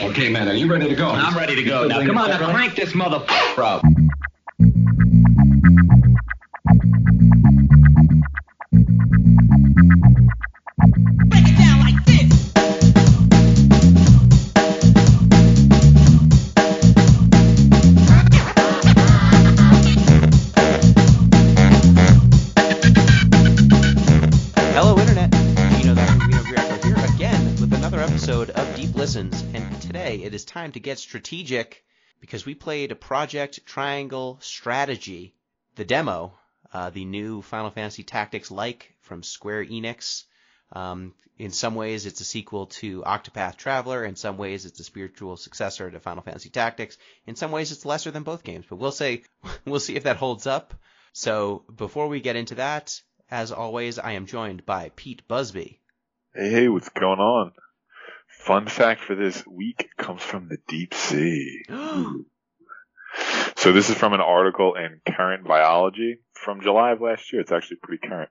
Okay, man, are you ready to go? I'm ready to go now. Come on, now crank this motherfucker up. Is time to get strategic because we played a Project Triangle Strategy, the demo, uh, the new Final Fantasy Tactics like from Square Enix. Um, in some ways, it's a sequel to Octopath Traveler. In some ways, it's a spiritual successor to Final Fantasy Tactics. In some ways, it's lesser than both games. But we'll say, we'll see if that holds up. So before we get into that, as always, I am joined by Pete Busby. Hey, hey, what's going on? Fun fact for this week comes from the deep sea. So this is from an article in Current Biology from July of last year. It's actually pretty current.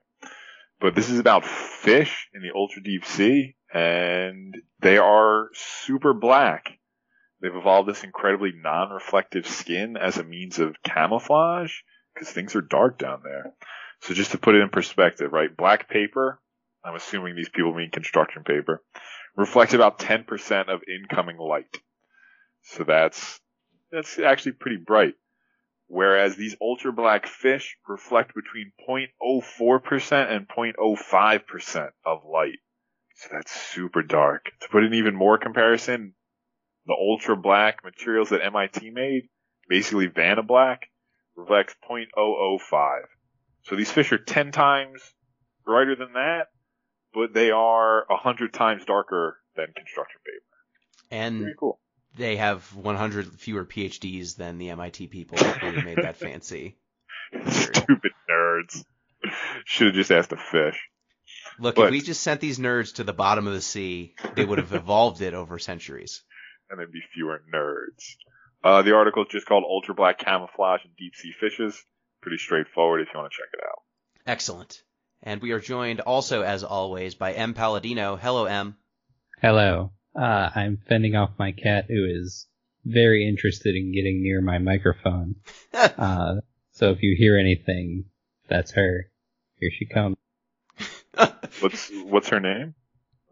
But this is about fish in the ultra deep sea and they are super black. They've evolved this incredibly non-reflective skin as a means of camouflage because things are dark down there. So just to put it in perspective, right? Black paper, I'm assuming these people mean construction paper, reflects about 10% of incoming light. So that's, that's actually pretty bright. Whereas these ultra black fish reflect between 0.04% and 0.05% of light. So that's super dark. To put in even more comparison, the ultra black materials that MIT made, basically Vantablack, reflects 0.005. So these fish are 10 times brighter than that, but they are a 100 times darker than construction paper. And Pretty cool. they have 100 fewer PhDs than the MIT people who made that fancy. Stupid nerds. Should have just asked a fish. Look, But- if we just sent these nerds to the bottom of the sea, they would have evolved it over centuries. and there'd be fewer nerds. Uh, the article is just called Ultra Black Camouflage in Deep Sea Fishes. Pretty straightforward if you want to check it out. Excellent. And we are joined also, as always, by Em. Palladino. Hello, Em. Hello. Uh, I'm fending off my cat who is very interested in getting near my microphone. Uh, so if you hear anything, that's her. Here she comes. What's what's her name?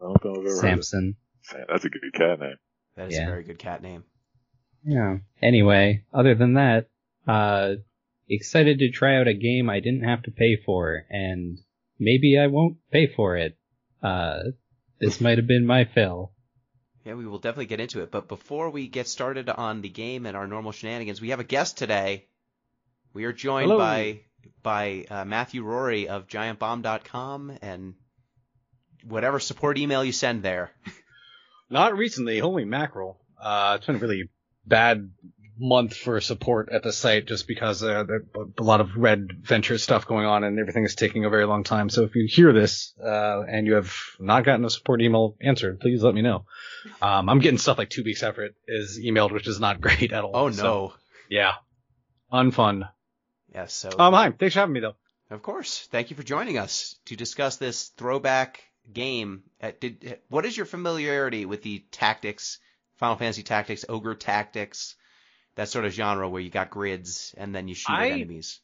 I don't know I've ever heard of Samson. Sam. That's a good cat name. That is Yeah. a very good cat name. Yeah. Anyway, other than that, uh, excited to try out a game I didn't have to pay for, and maybe I won't pay for it. Uh, this might have been my fill. Yeah, we will definitely get into it. But before we get started on the game and our normal shenanigans, we have a guest today. We are joined Hello. by by uh, Matthew Rorie of GiantBomb.com and whatever support email you send there. Not recently, holy mackerel. Uh, it's been a really bad month for support at the site just because uh, there a lot of red venture stuff going on and everything is taking a very long time. So if you hear this uh, and you have not gotten a support email answered, please let me know. Um, I'm getting stuff like two weeks after it is emailed, which is not great at all. Oh no. So, yeah, unfun. yes, so Um, hi, thanks for having me though. Of course. Thank you for joining us to discuss this throwback game. Did what is your familiarity with the tactics, Final Fantasy Tactics, Ogre Tactics, that sort of genre where you got grids and then you shoot I- at enemies?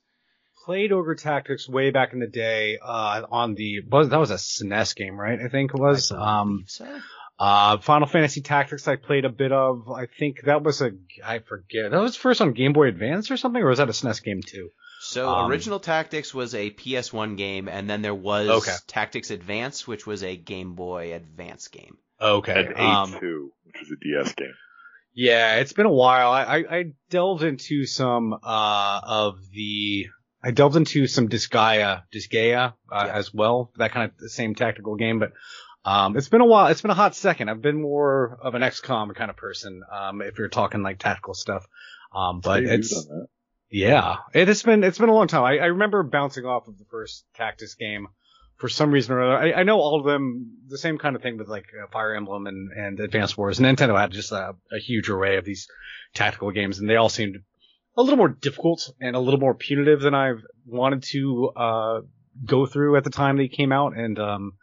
Played Ogre Tactics way back in the day uh, on the that was a SNES game, right? I think it was. I Um, believe so. Uh, Final Fantasy Tactics I played a bit of. I think that was a, I forget, that was first on Game Boy Advance or something, or was that a SNES game too? So um, original Tactics was a PS1 game, and then there was Okay. Tactics Advance, which was a Game Boy Advance game. Okay. And Um, A2, which was a DS game. Yeah, it's been a while. I, I, I delved into some, uh, of the, I delved into some Disgaea, Disgaea, uh, Yeah. as well. That kind of the same tactical game, but, um, it's been a while. It's been a hot second. I've been more of an XCOM kind of person, um, if you're talking like tactical stuff. Um, but it's, you've done that. Yeah, it has been it's been a long time. I, I remember bouncing off of the first Tactics game for some reason or other. I, I know all of them the same kind of thing with like uh, Fire Emblem and and Advanced Wars. Nintendo had just a, a huge array of these tactical games, and they all seemed a little more difficult and a little more punitive than I've wanted to uh, go through at the time they came out. And um,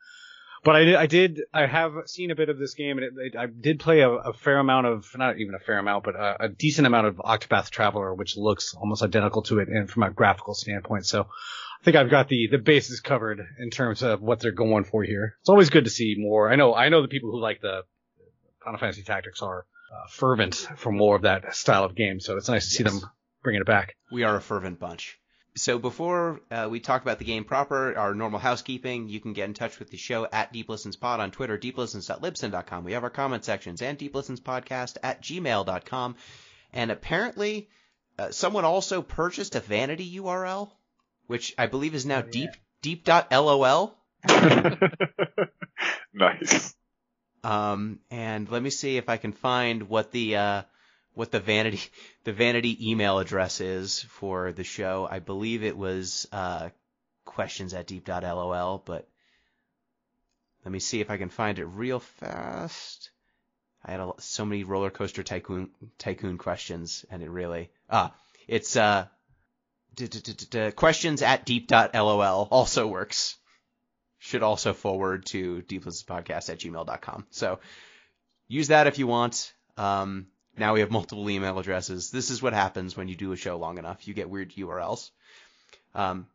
But I did, I did, I have seen a bit of this game, and it, it, I did play a, a fair amount of, not even a fair amount, but a, a decent amount of Octopath Traveler, which looks almost identical to it, and from a graphical standpoint. So I think I've got the the bases covered in terms of what they're going for here. It's always good to see more. I know, I know the people who like the Final Fantasy Tactics are uh, fervent for more of that style of game, so it's nice to see Yes. them bringing it back. We are a fervent bunch. So before uh, we talk about the game proper, our normal housekeeping, you can get in touch with the show at Deep Listens Pod on Twitter, deeplistens.libsyn.com. We have our comment sections and deeplistenspodcast at gmail.com. And apparently, uh, someone also purchased a vanity URL, which I believe is now deep deep.lol. nice. Um, and let me see if I can find what the uh, what the vanity the vanity email address is for the show. I believe it was uh, questions at deep.lol, but let me see if I can find it real fast. I had a, so many roller coaster tycoon tycoon questions, and it really ah it's uh questions at deep.lol also works should also forward to deeplistenspodcast at gmail.com. So use that if you want. Um, now we have multiple email addresses. This is what happens when you do a show long enough. You get weird URLs. Um,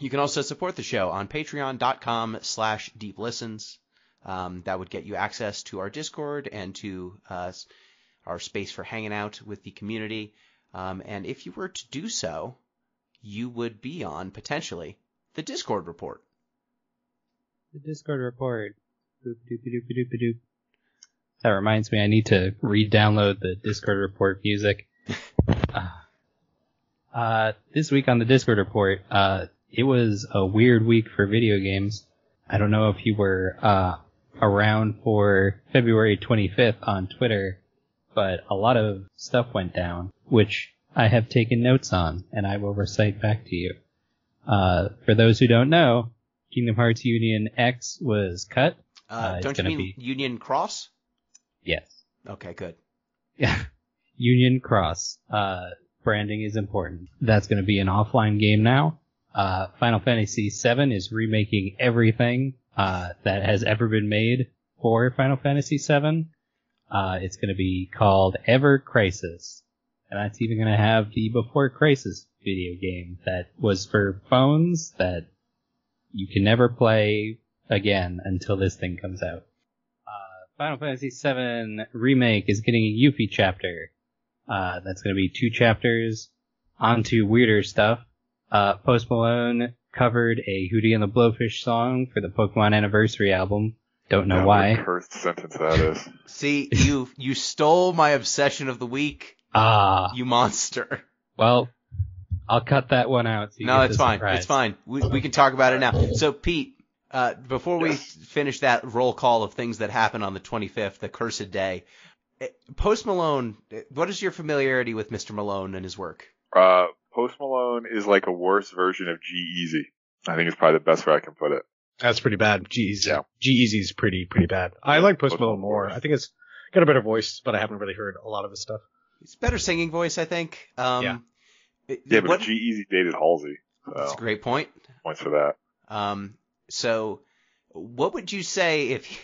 you can also support the show on patreon.com slash deeplistens. Um, that would get you access to our Discord and to uh, our space for hanging out with the community. Um, and if you were to do so, you would be on potentially the Discord report. The Discord report. Boop, doop, doop, doop, doop. That reminds me, I need to re-download the Discord report music. uh, uh, this week on the Discord report, uh, it was a weird week for video games. I don't know if you were uh, around for February 25th on Twitter, but a lot of stuff went down, which I have taken notes on, and I will recite back to you. Uh, for those who don't know, Kingdom Hearts Union X was cut. Uh, Uh, don't you mean be- Union Cross? Yes. Okay, good. Yeah. Union Cross. Uh, branding is important. That's going to be an offline game now. Uh, Final Fantasy VII is remaking everything uh, that has ever been made for Final Fantasy VII. Uh, it's going to be called Ever Crisis, and that's even going to have the Before Crisis video game that was for phones that you can never play again until this thing comes out. Uh, Final Fantasy VII Remake is getting a Yuffie chapter. Uh, that's going to be two chapters onto weirder stuff. Uh, Post Malone covered a Hootie and the Blowfish song for the Pokemon Anniversary album. Don't know Yeah, why. What a cursed sentence that is. See, you you stole my obsession of the week, Ah, you monster. well, I'll cut that one out. So No, get it's fine. surprise. It's fine. We we can talk about it now. So Pete, uh, before we finish that roll call of things that happened on the 25th, the cursed day, eh, Post Malone, eh, what is your familiarity with Mr. Malone and his work? Uh, Post Malone is like a worse version of G Easy. I think it's probably the best way I can put it. That's pretty bad. G-Eazy. Yeah. G-Eazy's pretty, pretty bad. I Yeah, like Post Post Malone Malone more. worse. I think it's got a better voice, but I haven't really heard a lot of his stuff. It's better singing voice, I think. Um, Yeah. it- Yeah, but what- G-Eazy dated Halsey. That's a great point. points for that. Um, so, what would you say if he,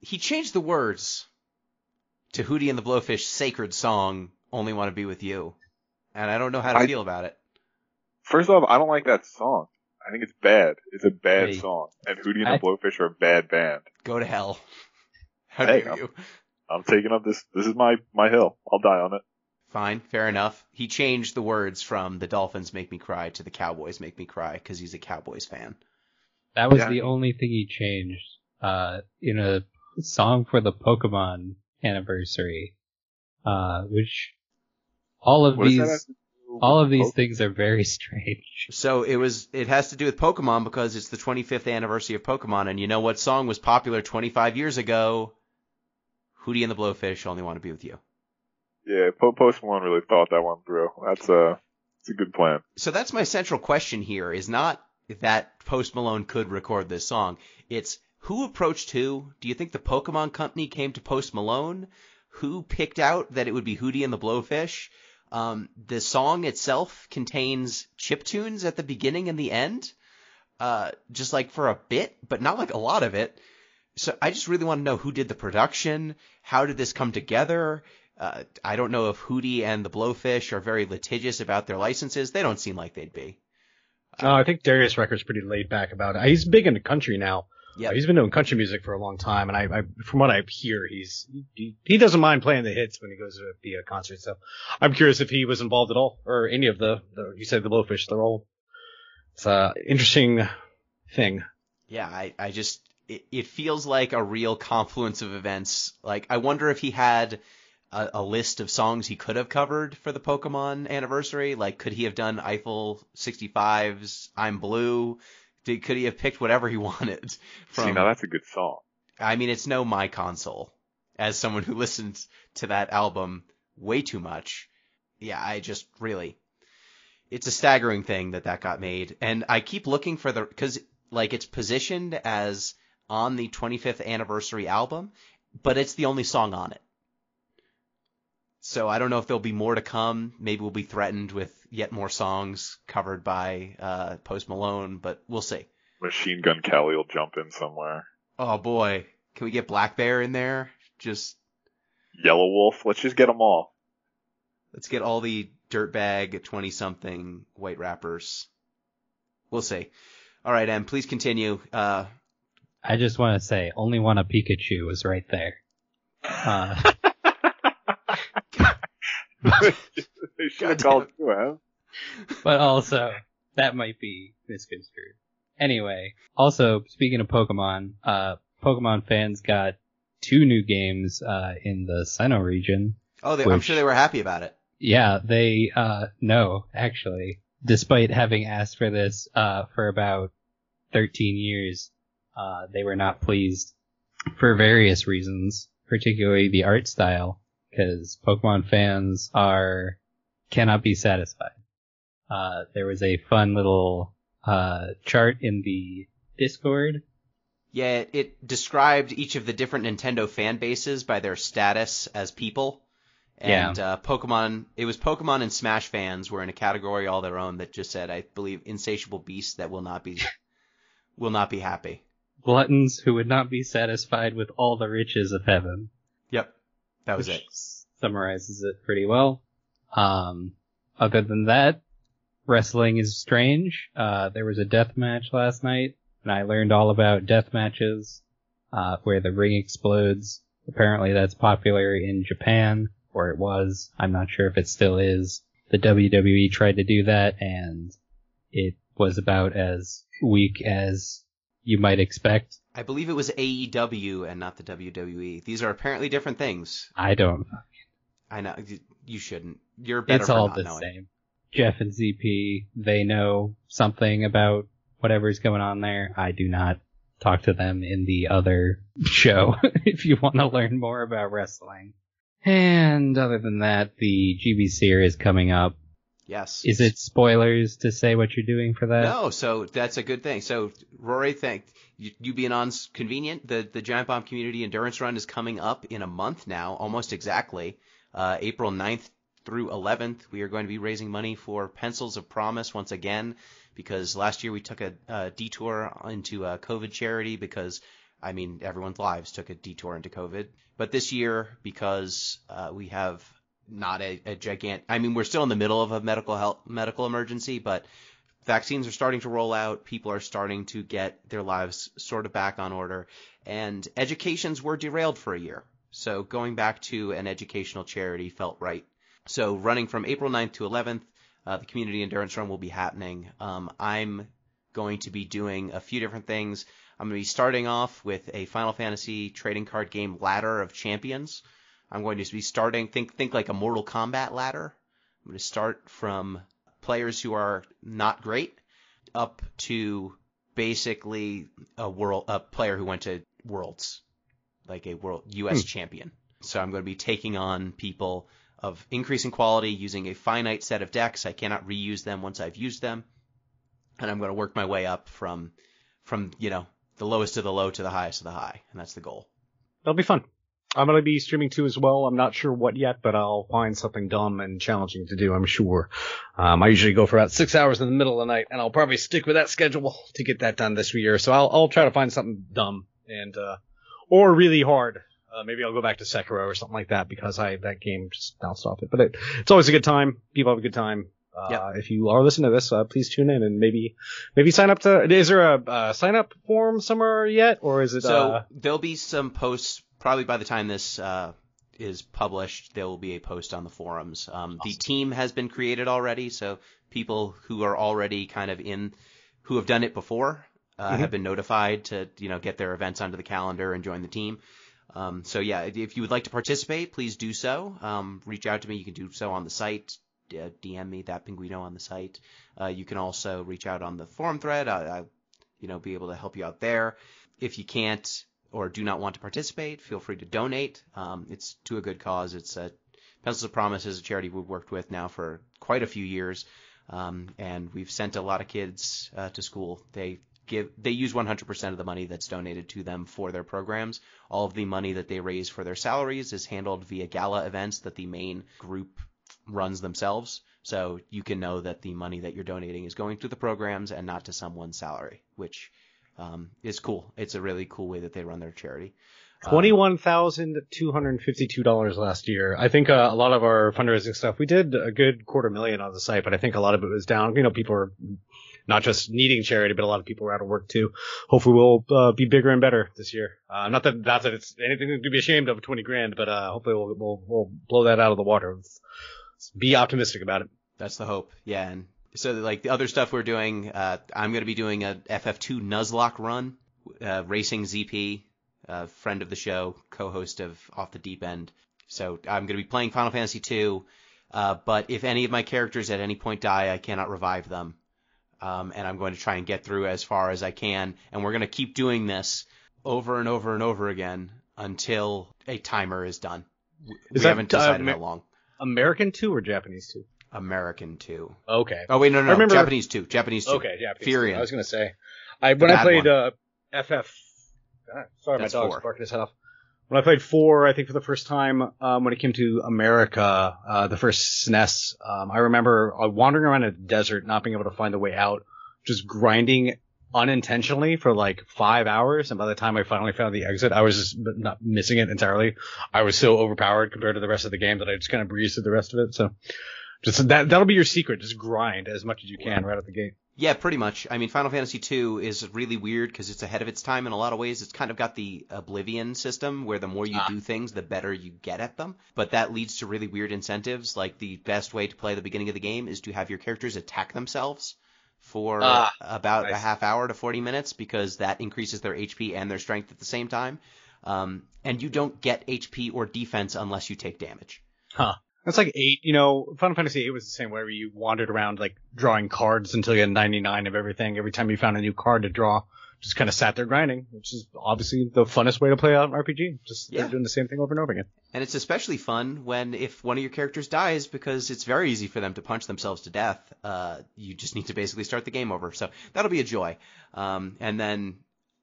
he changed the words to Hootie and the Blowfish sacred song, Only Want to Be With You? And I don't know how to I- feel about it. First off, I don't like that song. I think it's bad. It's a bad Hey. song. And Hootie and I- the Blowfish are a bad band. Go to hell. How Hey, dare I'm- you? I'm taking up this. This is my my hill. I'll die on it. Fine, fair enough. He changed the words from the Dolphins make me cry to the Cowboys make me cry because he's a Cowboys fan. That was Yeah. the only thing he changed. Uh, in a song for the Pokemon Anniversary, uh, which all of What does that have these all of these Pokemon? things are very strange. So it was. It has to do with Pokemon because it's the 25th anniversary of Pokemon, and you know what song was popular 25 years ago? Hootie and the Blowfish only want to be with you. Yeah, Post Malone really thought that one through. That's a, it's a good plan. So that's my central question here is not that Post Malone could record this song. It's who approached who? Do you think the Pokemon company came to Post Malone? Who picked out that it would be Hootie and the Blowfish? Um, the song itself contains chip tunes at the beginning and the end, uh, just like for a bit, but not like a lot of it. So I just really want to know who did the production, how did this come together. Uh, I don't know if Hootie and the Blowfish are very litigious about their licenses. They don't seem like they'd be. Uh, I think Darius Rucker's pretty laid back about it. He's big into country now. Yeah. Uh, he's been doing country music for a long time, and I, I from what I hear, he's he, he doesn't mind playing the hits when he goes to be a concert. So I'm curious if he was involved at all, or any of the, the you said the Blowfish. They're all it's a interesting thing. Yeah, I, I just it, it feels like a real confluence of events. Like I wonder if he had a, a list of songs he could have covered for the Pokemon anniversary. Like could he have done Eiffel 65's I'm Blue? Did, could he have picked whatever he wanted from See, now that's a good song. I mean, it's no my console. As someone who listens to that album way too much, yeah, I just really, it's a staggering thing that that got made. And I keep looking for the, cause like it's positioned as on the 25th anniversary album, but it's the only song on it. So I don't know if there'll be more to come. Maybe we'll be threatened with yet more songs covered by uh, Post Malone, but we'll see. Machine Gun Kelly will jump in somewhere. Oh boy, can we get Black Bear in there? Just Yelawolf. Let's just get them all. let's get all the dirtbag twenty something white rappers. We'll see. All right, Em, please continue. Uh, I just want to say, only one of Pikachu was right there. Uh, they should have called you, huh? but also, that might be misconstrued. Anyway, also, speaking of Pokemon, uh, Pokemon fans got two new games, uh, in the Sinnoh region. oh, they, I'm sure they were happy about it. Yeah, they, uh, no, actually, despite having asked for this, uh, for about 13 years, uh, they were not pleased for various reasons, particularly the art style, because Pokemon fans are, cannot be satisfied. Uh, there was a fun little, uh, chart in the Discord. Yeah, it, described each of the different Nintendo fan bases by their status as people. And uh, Pokemon, it was Pokemon and Smash fans were in a category all their own that just said, I believe, insatiable beasts that will not be, will not be happy. Gluttons who would not be satisfied with all the riches of heaven. Yep, that was it. Summarizes it pretty well. Um, other than that, wrestling is strange. Uh, there was a death match last night, and I learned all about death matches, uh, where the ring explodes. Apparently that's popular in Japan, or it was. I'm not sure if it still is. The WWE tried to do that, and it was about as weak as you might expect. I believe it was AEW and not the WWE. These are apparently different things. I don't I know you- shouldn't. You're better it's all the knowing. same. Jeff and ZP, they know something about whatever's going on there. I do not talk to them in the other show if you want to learn more about wrestling. And other than that, the GB series is coming up. Yes. Is it spoilers to say what you're doing for that? No, so that's a good thing. So Rorie, thank you, you being on convenient. The the Giant Bomb Community Endurance Run is coming up in a month now, almost exactly. Uh, April 9th through 11th, we are going to be raising money for Pencils of Promise once again, because last year we took a, a detour into a COVID charity because, I mean, everyone's lives took a detour into COVID. But this year, because uh, we have not a, a gigant, I mean, we're still in the middle of a medical health medical emergency, but vaccines are starting to roll out. People are starting to get their lives sort of back on order, and educations were derailed for a year. So going back to an educational charity felt right. So running from April 9th to 11th, uh, the community endurance run will be happening. Um, I'm going to be doing a few different things. I'm going to be starting off with a Final Fantasy trading card game Ladder of Champions. I'm going to be starting think think like a Mortal Kombat ladder. I'm going to start from players who are not great up to basically a world a player who went to worlds like a world US hmm. champion. So I'm going to be taking on people of increasing quality using a finite set of decks. I cannot reuse them once I've used them. And I'm going to work my way up from from, you know, the lowest of the low to the highest of the high, and that's the goal. That'll be fun. I'm gonna be streaming too as well. I'm not sure what yet, but I'll find something dumb and challenging to do. I'm sure. Um, I usually go for about six hours in the middle of the night, and I'll probably stick with that schedule to get that done this year. So I'll I'll try to find something dumb and uh, or really hard. Uh, maybe I'll go back to Sekiro or something like that because I that game just bounced off it. But it, it's always a good time. People have a good time. Uh, Yep. If you are listening to this, uh, please tune in and maybe maybe sign up to. Is there a uh, sign up form somewhere yet, or is it? So uh, there'll be some posts probably by the time this uh, is published. There will be a post on the forums. Um, The team has been created already, so people who are already kind of in, who have done it before, uh, Mhm. have been notified to you know get their events onto the calendar and join the team. Um, so yeah, if you would like to participate, please do so. Um, reach out to me. You can do so on the site. Uh, DM me that Pinguino on the site. Uh, you can also reach out on the forum thread. I, I, you know, be able to help you out there. If you can't or do not want to participate, feel free to donate. Um, it's to a good cause. It's a Pencils of Promise is a charity we've worked with now for quite a few years, um, and we've sent a lot of kids uh, to school. They give they use 100% of the money that's donated to them for their programs. All of the money that they raise for their salaries is handled via gala events that the main group runs themselves. So you can know that the money that you're donating is going to the programs and not to someone's salary, which um, is cool. It's a really cool way that they run their charity. Um, Twenty-one thousand two hundred fifty-two dollars last year. I think uh, a lot of our fundraising stuff, we did a good quarter million on the site, but I think a lot of it was down. You know, people are not just needing charity, but a lot of people are out of work too. Hopefully, we'll uh, be bigger and better this year. Uh, not that not that it's anything to be ashamed of, twenty grand, but uh, hopefully we'll, we'll we'll blow that out of the water. Let's be optimistic about it. That's the hope. Yeah, and so like the other stuff we're doing, uh, I'm going to be doing a FF2 Nuzlocke run, uh, racing ZP, uh, friend of the show, co-host of Off the Deep End. So I'm going to be playing Final Fantasy 2, uh, but if any of my characters at any point die, I cannot revive them. Um, and I'm going to try and get through as far as I can, and we're going to keep doing this over and over and over again until a timer is done. We Is that, haven't uh, decided how long. American two or Japanese two? American 2. Okay. Oh wait, no, no, remember- Japanese two. Japanese two. Okay, Japanese. Furion. two. I was gonna say, I when I played uh, FF. ah, sorry, That's my dog's four. barking his head off. When I played four, I think for the first time, um, when it came to America, uh, the first SNES, um, I remember uh, wandering around a desert, not being able to find a way out, just grinding unintentionally for like five hours. And by the time I finally found the exit, I was just not missing it entirely. I was so overpowered compared to the rest of the game that I just kind of breezed through the rest of it. So just that, that'll be your secret. Just grind as much as you can right out the gate. Yeah, pretty much. I mean, Final Fantasy II is really weird because it's ahead of its time in a lot of ways. It's kind of got the Oblivion system where the more you Ah. do things, the better you get at them. But that leads to really weird incentives. Like the best way to play the beginning of the game is to have your characters attack themselves for Ah, about a nice. half half hour to 40 minutes because that increases their HP and their strength at the same time. Um, and you don't get HP or defense unless you take damage. That's like eight. You know, Final Fantasy VIII was the same way where you wandered around like drawing cards until you had 99 of everything. Every time you found a new card to draw, just kind of sat there grinding, which is obviously the funnest way to play an RPG. Just Yeah. doing the same thing over and over again. And it's especially fun when if one of your characters dies because it's very easy for them to punch themselves to death. Uh, you just need to basically start the game over. So that'll be a joy. Um, and then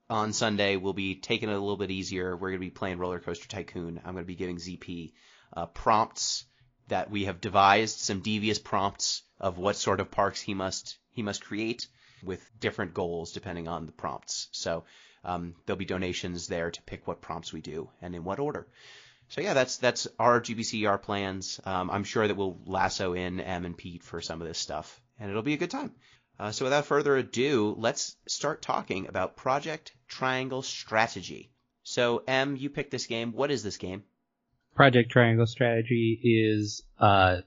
on Sunday we'll be taking it a little bit easier. We're going to be playing Roller Coaster Tycoon. I'm going to be giving ZP uh, prompts that we have devised, some devious prompts of what sort of parks he must he must create with different goals depending on the prompts. So um, there'll be donations there to pick what prompts we do and in what order. So yeah, that's that's our GBCR plans. Um, I'm sure that we'll lasso in Em and Pete for some of this stuff, and it'll be a good time. Uh, so without further ado, let's start talking about Project Triangle Strategy. So Em, you picked this game. What is this game? Project Triangle Strategy is uh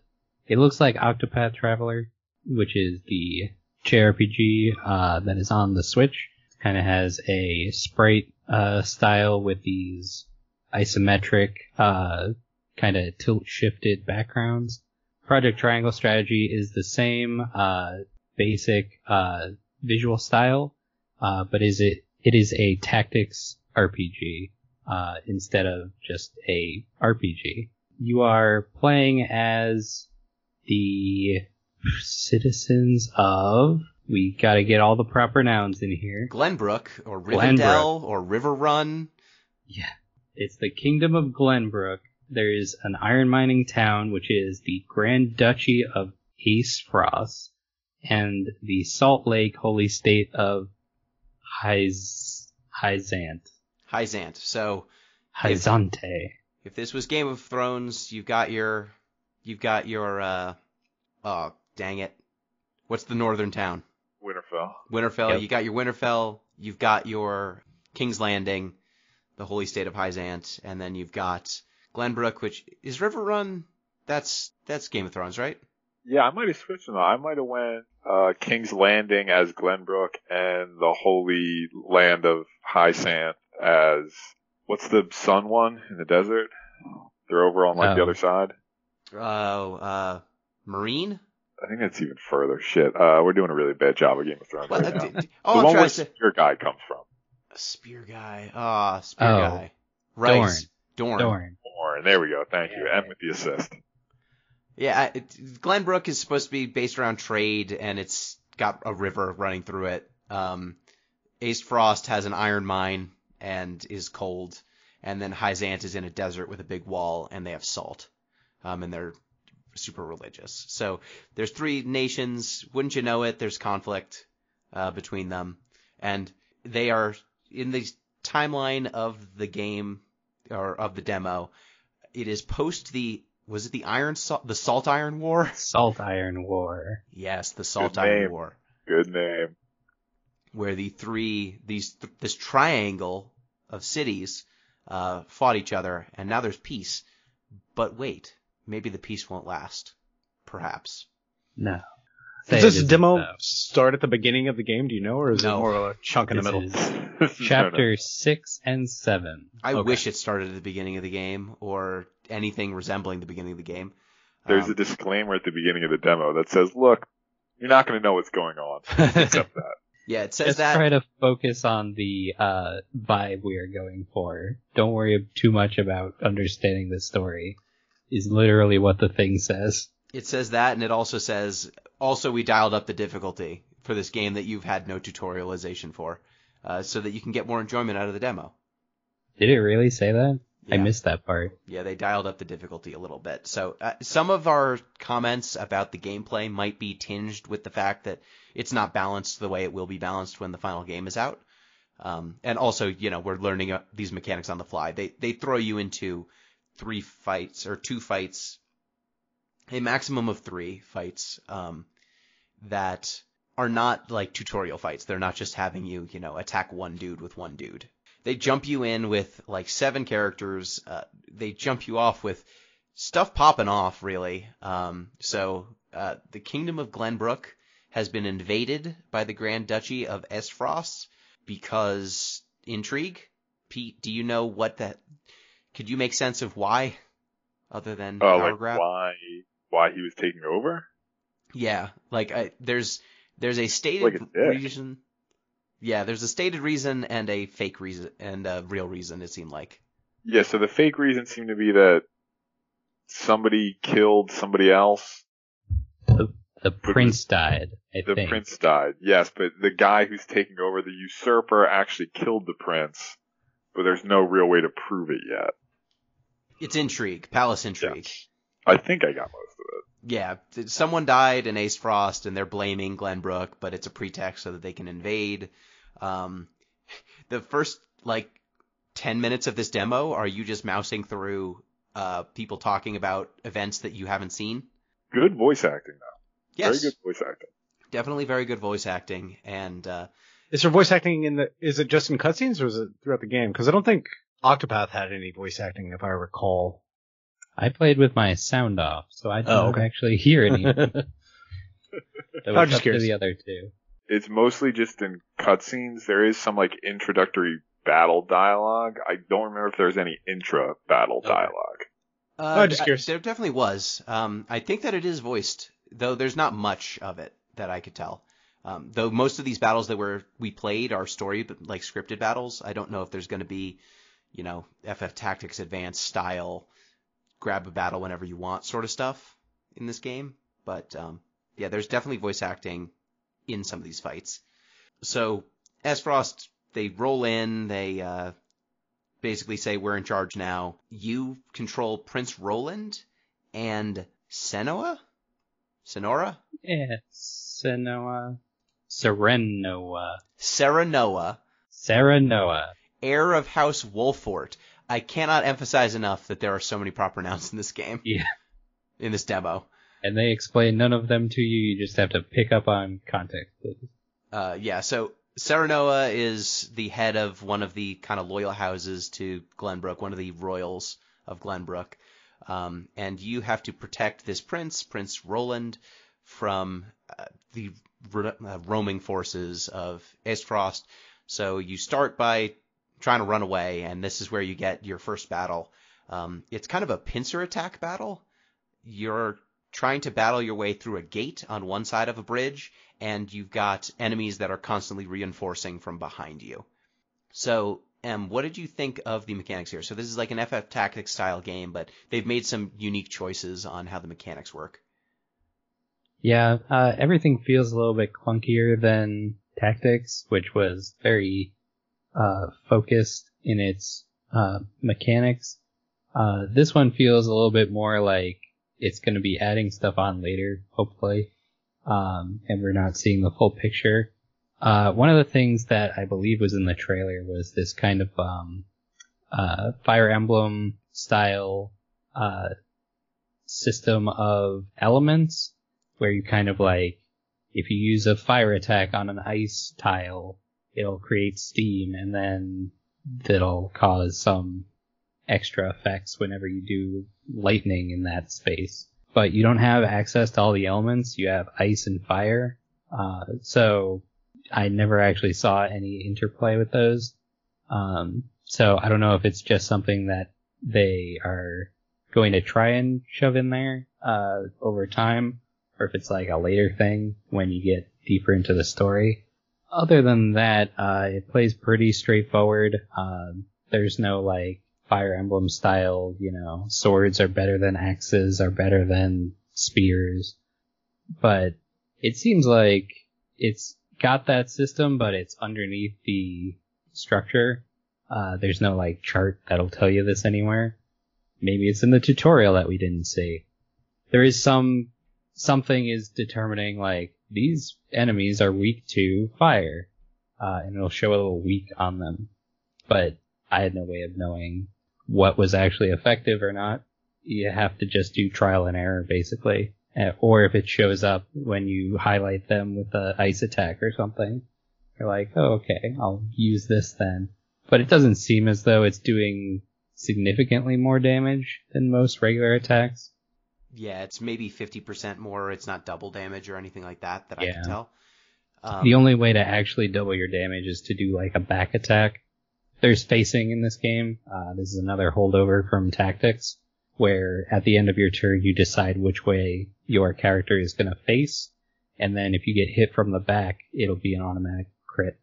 it looks like Octopath Traveler, which is the JRPG uh that is on the Switch. Kind of has a sprite uh style with these isometric uh kind of tilt shifted backgrounds. Project Triangle Strategy is the same uh basic uh visual style, uh but is it it is a tactics RPG uh, instead of just a RPG. You are playing as the citizens of. We gotta get all the proper nouns in here. Glenbrook or Glenbrook. Or Riverrun. Yeah. It's the Kingdom of Glenbrook. There is an iron mining town, which is the Grand Duchy of Aesfrost, and the Salt Lake Holy State of Hyz- Hyzant. Hyzant. So Hyzante. If this was Game of Thrones, you've got your, you've got your, uh, oh, dang it. What's the northern town? Winterfell. Winterfell. Yep. You got your Winterfell. You've got your King's Landing, the holy state of Hyzant, and then you've got Glenbrook, which is Riverrun. That's that's Game of Thrones, right? Yeah, I might have switched them. I might have went uh, King's Landing as Glenbrook and the Holy Land of High Sand as what's the sun one in the desert? They're over on like the Oh. other side. Oh, uh, Meereen. I think that's even further. Shit, uh, we're doing a really bad job of Game of Thrones Well, right now. d- d- the I'm one where to say, your guy comes from. A Spear Guy. Ah, Spear Oh, Guy. Right. Dorne. Dorne. Warren. There we go. Thank you. And with the assist. Yeah, I- it, Glenbrook is supposed to be based around trade, and it's got a river running through it. Um, Aesfrost has an iron mine and is cold, and then Hyzant is in a desert with a big wall, and they have salt, um, and they're super religious. So there's three nations. Wouldn't you know it? There's conflict uh, between them, and they are in the timeline of the game or of the demo. It is post the was it the Iron Salt the Salt Iron War? Salt Iron War. Yes, the Salt Good Iron name. War, Good name. Where the three these th- this triangle of cities uh, fought each other, and now there's peace. But wait, maybe the peace won't last. Perhaps. No. Does this demo though. start at the beginning of the game? Do you know, or is No. it more of a chunk in the middle? is This chapter six and seven. I Okay. wish it started at the beginning of the game or anything resembling the beginning of the game. There's Um, a disclaimer at the beginning of the demo that says, "Look, you're not going to know what's going on. Accept that." Yeah, it says Just that. try to focus on the uh, vibe we are going for. Don't worry too much about understanding the story. Is literally what the thing says. It says that, and it also says, also we dialed up the difficulty for this game that you've had no tutorialization for, uh, so that you can get more enjoyment out of the demo. Did it really say that? I missed that part. Yeah, they dialed up the difficulty a little bit. So uh, some of our comments about the gameplay might be tinged with the fact that it's not balanced the way it will be balanced when the final game is out. Um, and also, you know, we're learning uh, these mechanics on the fly. They they throw you into three fights or two fights, a maximum of three fights um, that are not like tutorial fights. They're not just having you, you know, attack one dude with one dude they jump you in with like seven characters. Uh, they jump you off with stuff popping off, really. Um, so uh, the kingdom of Glenbrook has been invaded by the Grand Duchy of Aesfrost because intrigue. Pete, do you know what that? Could you make sense of why, other than Oh, power like grab? why why he was taking over? Yeah, like I, there's there's a stated Like a reason. Yeah, there's a stated reason and a fake reason and a real reason. It seemed like. Yeah, so the fake reason seemed to be that somebody killed somebody else. The prince died. I The think. prince died. Yes, but the guy who's taking over, the usurper, actually killed the prince. But there's no real way to prove it yet. It's intrigue, palace intrigue. I think I got most of it. Yeah, someone died in Aesfrost, and they're blaming Glenbrook, but it's a pretext so that they can invade. Um, the first like ten minutes of this demo are you just mousing through uh, people talking about events that you haven't seen. Good voice acting, though. Yes, Very good voice acting. definitely very good voice acting, and uh, Is there voice acting in the? Is it just in cutscenes or is it throughout the game? Because I don't think Octopath had any voice acting, if I recall. I played with my sound off, so I Oh, don't okay. actually hear anything. that I'm just up to curious. the other two. It's mostly just in cutscenes. There is some like introductory battle dialogue. I don't remember if there's any intra battle Okay. dialogue. Uh, Oh, just th- curious. There definitely was. Um, I think that it is voiced, though there's not much of it that I could tell. Um, though most of these battles that were we played are story, but like scripted battles. I don't know if there's going to be, you know, FF Tactics Advanced style, grab a battle whenever you want sort of stuff in this game. But um, yeah, there's definitely voice acting in some of these fights. So Aesfrost, they roll in, they uh, basically say we're in charge now. You control Prince Roland and Senoa? Senora? Yeah, Senoa, Serenoa, Serenoa, Serenoa. heir of House Wolfort. I cannot emphasize enough that there are so many proper nouns in this game. Yeah. In this demo. And they explain none of them to you. You just have to pick up on context. Uh, yeah, so Serenoa is the head of one of the kind of loyal houses to Glenbrook, one of the royals of Glenbrook. Um, and you have to protect this prince, Prince Roland, from uh, the uh, roaming forces of Aesfrost. So you start by trying to run away, and this is where you get your first battle. Um, it's kind of a pincer attack battle. You're trying to battle your way through a gate on one side of a bridge, and you've got enemies that are constantly reinforcing from behind you. So, Em, what did you think of the mechanics here? So this is like an FF Tactics style game, but they've made some unique choices on how the mechanics work. Yeah, uh, everything feels a little bit clunkier than Tactics, which was very uh, focused in its uh, mechanics. Uh, this one feels a little bit more like it's going to be adding stuff on later, hopefully, um, and we're not seeing the full picture. Uh, one of the things that I believe was in the trailer was this kind of um, uh, Fire Emblem style uh, system of elements where you kind of like if you use a fire attack on an ice tile, it'll create steam and then that'll cause some extra effects whenever you do lightning in that space. But you don't have access to all the elements. You have ice and fire. Uh, so I never actually saw any interplay with those. Um, so I don't know if it's just something that they are going to try and shove in there, uh, over time, or if it's like a later thing when you get deeper into the story. Other than that, uh, it plays pretty straightforward. Um, there's no like Fire Emblem style, you know, swords are better than axes, are better than spears. But it seems like it's got that system, but it's underneath the structure. Uh, there's no like chart that'll tell you this anywhere. Maybe it's in the tutorial that we didn't see. There is some, something is determining like these enemies are weak to fire, uh, and it'll show a little weak on them. But I had no way of knowing what was actually effective or not. You have to just do trial and error basically. Uh, Or if it shows up when you highlight them with an ice attack or something, you're like, oh, okay, I'll use this then. But it doesn't seem as though it's doing significantly more damage than most regular attacks. Yeah, it's maybe 50% more. It's not double damage or anything like that that I can tell. Um, the only way to actually double your damage is to do like a back attack. There's facing in this game. Uh, this is another holdover from Tactics, where at the end of your turn you decide which way your character is going to face, and then if you get hit from the back, it'll be an automatic crit,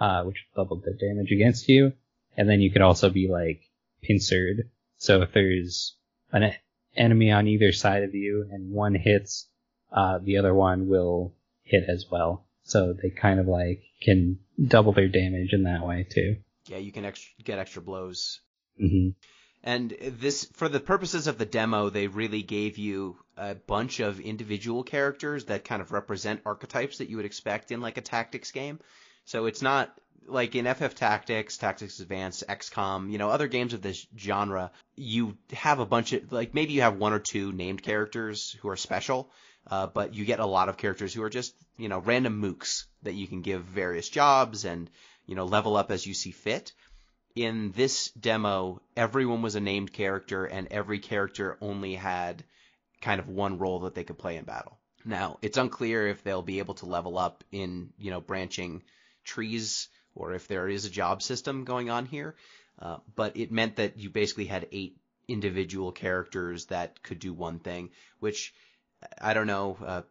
uh, which will double the damage against you. And then you could also be like pincered. So if there's an enemy on either side of you and one hits, uh, the other one will hit as well. So they kind of like can double their damage in that way too. yeah, you can ex- get extra blows hmm And this, for the purposes of the demo, they really gave you a bunch of individual characters that kind of represent archetypes that you would expect in like a tactics game. So it's not like in FF Tactics, Tactics Advanced, XCOM, you know, other games of this genre, you have a bunch of, like maybe you have one or two named characters who are special, uh, but you get a lot of characters who are just, you know, random mooks that you can give various jobs and, you know, level up as you see fit in this demo, everyone was a named character, and every character only had kind of one role that they could play in battle. Now, it's unclear if they'll be able to level up in, you know, branching trees or if there is a job system going on here. Uh, but it meant that you basically had eight individual characters that could do one thing, which I don't know, uh,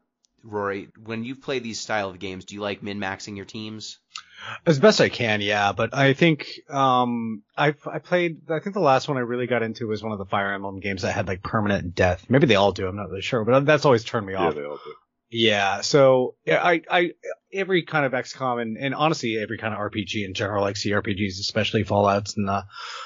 Rorie, when you play these style of games, do you like min-maxing your teams? As best I can, yeah. But I think um I I played. I think the last one I really got into was one of the Fire Emblem games that had like permanent death. Maybe they all do. I'm not really sure, but that's always turned me Yeah, off. they all do. Yeah. So yeah, I I every kind of XCOM and, and honestly every kind of RPG in general, like CRPGs, especially Fallout's and uh,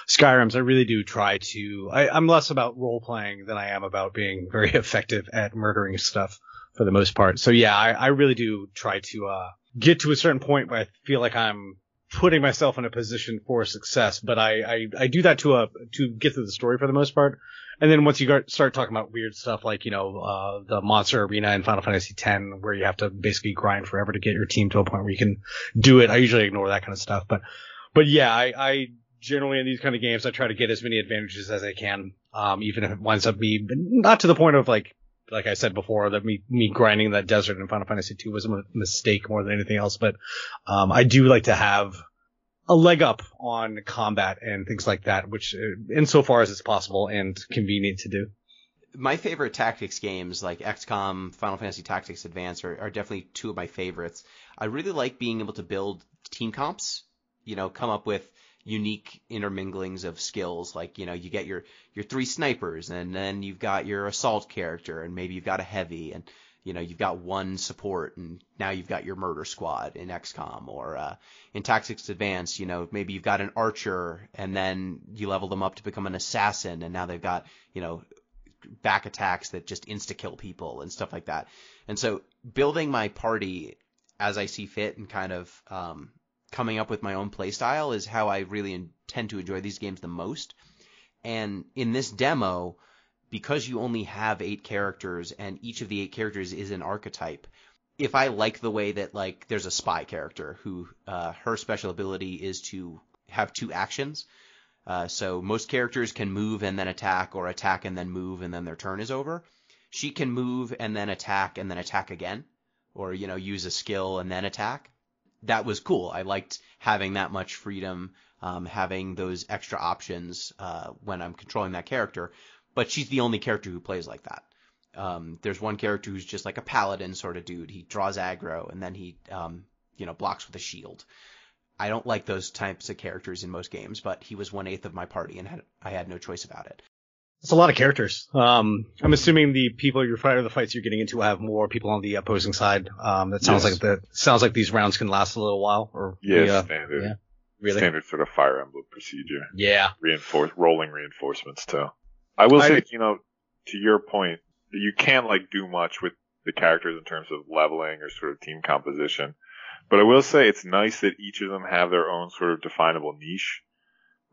Skyrim's, I really do try to. I, I'm less about role playing than I am about being very effective at murdering stuff for the most part. So yeah, I, I really do try to uh, get to a certain point where I feel like I'm putting myself in a position for success, but I, I, I do that to a, to get through the story for the most part. And then once you start talking about weird stuff like, you know, uh, the monster arena in Final Fantasy X where you have to basically grind forever to get your team to a point where you can do it. I usually ignore that kind of stuff, but, but yeah, I, I generally in these kind of games, I try to get as many advantages as I can. Um, even if it winds up me, not to the point of like, like I said before, that me me grinding that desert in Final Fantasy II was a mistake more than anything else. But um, I do like to have a leg up on combat and things like that, which uh, insofar as it's possible and convenient to do. my favorite tactics games like XCOM, Final Fantasy Tactics Advance are, are definitely two of my favorites. I really like being able to build team comps, you know, come up with unique interminglings of skills. Like, you know, you get your, your three snipers and then you've got your assault character and maybe you've got a heavy and, you know, you've got one support and now you've got your murder squad in XCOM or, uh, in Tactics Advance, you know, maybe you've got an archer and then you level them up to become an assassin and now they've got, you know, back attacks that just insta kill people and stuff like that. And so building my party as I see fit and kind of um, coming up with my own playstyle is how I really in- tend to enjoy these games the most. And in this demo, because you only have eight characters and each of the eight characters is an archetype, if I like the way that like there's a spy character who uh, her special ability is to have two actions. Uh, so most characters can move and then attack, or attack and then move, and then their turn is over. She can move and then attack and then attack again, or you know use a skill and then attack. That was cool. I liked having that much freedom, um, having those extra options uh, when I'm controlling that character. But she's the only character who plays like that. Um, there's one character who's just like a paladin sort of dude. He draws aggro and then he, um, you know, blocks with a shield. I don't like those types of characters in most games, but he was one eighth of my party and had, I had no choice about it. It's a lot of characters. Um, I'm assuming the people you're fighting, the fights you're getting into, have more people on the opposing side. Um, that sounds Yes. like the sounds like these rounds can last a little while. Or Yeah, yeah, standard, yeah. really, standard sort of Fire Emblem procedure. yeah. Reinforce rolling reinforcements too. I will I- say, you know, to your point, you can't like do much with the characters in terms of leveling or sort of team composition. But I will say it's nice that each of them have their own sort of definable niche.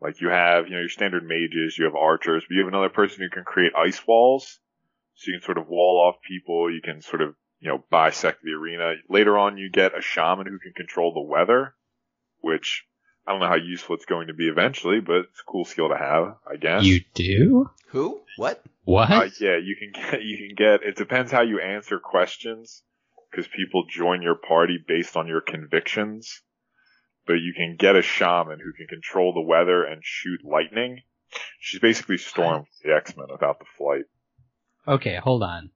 Like you have, you know, your standard mages, you have archers, but you have another person who can create ice walls. So you can sort of wall off people, you can sort of, you know, bisect the arena. Later on you get a shaman who can control the weather, which I don't know how useful it's going to be eventually, but it's a cool skill to have, I guess. You do? Who? What? What? Uh, yeah, you can get, you can get, it depends how you answer questions, because people join your party based on your convictions. But you can get a shaman who can control the weather and shoot lightning. She's basically Storm the X-Men without the flight. Okay, hold on.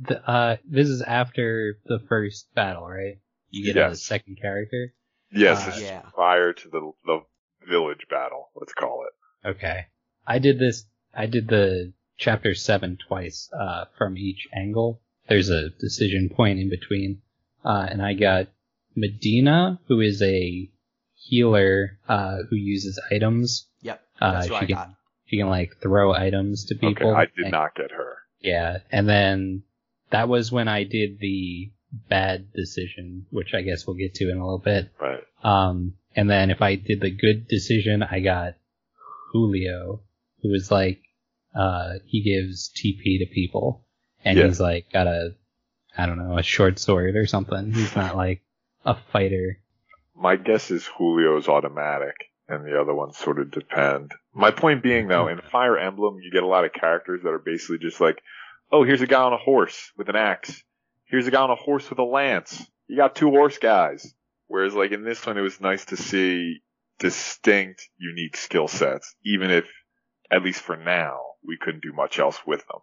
The, uh, this is after the first battle, right? You get a second character. Yes, Uh, yeah. prior to the, the village battle, let's call it. Okay. I did this. I did the chapter seven twice. Uh, from each angle. There's a decision point in between. Uh, and I got Medina, who is a healer, uh, who uses items. Yep. Uh, That's she what I can, got. she can like throw items to people. Okay, I did And- not get her. Yeah, and then that was when I did the bad decision, which I guess we'll get to in a little bit. Right. Um, and then if I did the good decision, I got Julio, who was like, uh, he gives TP to people, and Yeah. he's like got a, I don't know, a short sword or something. He's not like a fighter. My guess is Julio's automatic, and the other ones sort of depend. My point being, though, in hmm. Fire Emblem, you get a lot of characters that are basically just like, oh, here's a guy on a horse with an axe. Here's a guy on a horse with a lance. You got two horse guys. Whereas, like, in this one, it was nice to see distinct, unique skill sets, even if, at least for now, we couldn't do much else with them.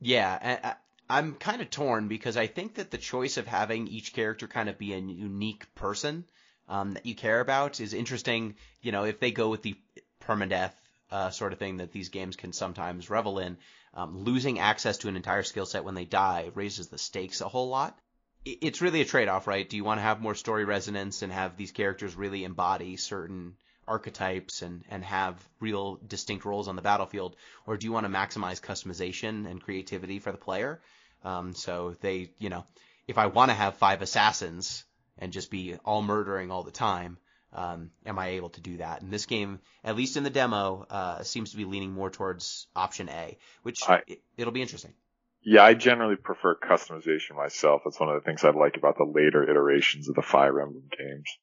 Yeah, I- I'm kind of torn because I think that the choice of having each character kind of be a unique person um, that you care about is interesting. You know, if they go with the permadeath uh, sort of thing that these games can sometimes revel in, um, losing access to an entire skill set when they die raises the stakes a whole lot. It's really a trade-off, right? Do you want to have more story resonance and have these characters really embody certain archetypes and, and have real distinct roles on the battlefield, or do you want to maximize customization and creativity for the player? Um, so they, you know, if I want to have five assassins and just be all murdering all the time, um, am I able to do that? And this game, at least in the demo, uh, seems to be leaning more towards option A, which I- it, it'll be interesting. Yeah, I generally prefer customization myself. That's one of the things I like about the later iterations of the Fire Emblem games.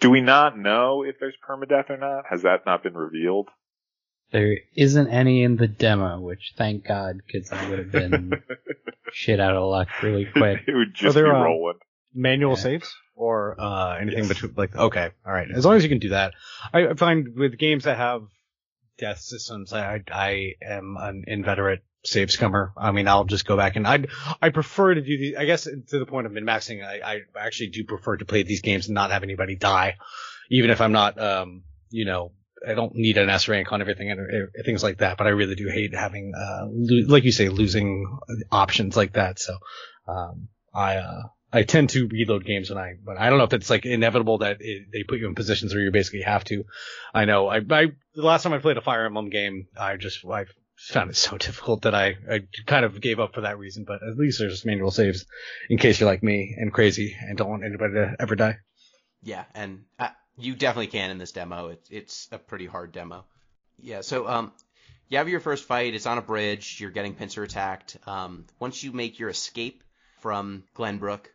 Do we not know if there's permadeath or not? Has that not been revealed? There isn't any in the demo, which thank God, because I would have been shit out of luck really quick. it would just there, be uh, rolling. Manual Yeah. saves or uh, anything Yes. between like okay, all right. As long as you can do that, I find with games that have death systems, I I, I am an inveterate save scummer. I mean, I'll just go back and I I prefer to do the. I guess to the point of min maxing, I I actually do prefer to play these games and not have anybody die, even if I'm not um you know. I don't need an S rank on everything and uh, things like that, but I really do hate having, uh, lo- like you say, losing options like that. So, um, I, uh, I tend to reload games when I, but I don't know if it's like inevitable that it, they put you in positions where you basically have to. I know. I, I the last time I played a Fire Emblem game, I just I found it so difficult that I, I kind of gave up for that reason. But at least there's manual saves in case you're like me and crazy and don't want anybody to ever die. Yeah, and uh, you definitely can in this demo. It's it's a pretty hard demo. Yeah, so um, you have your first fight. It's on a bridge. You're getting pincer attacked. Um, once you make your escape from Glenbrook,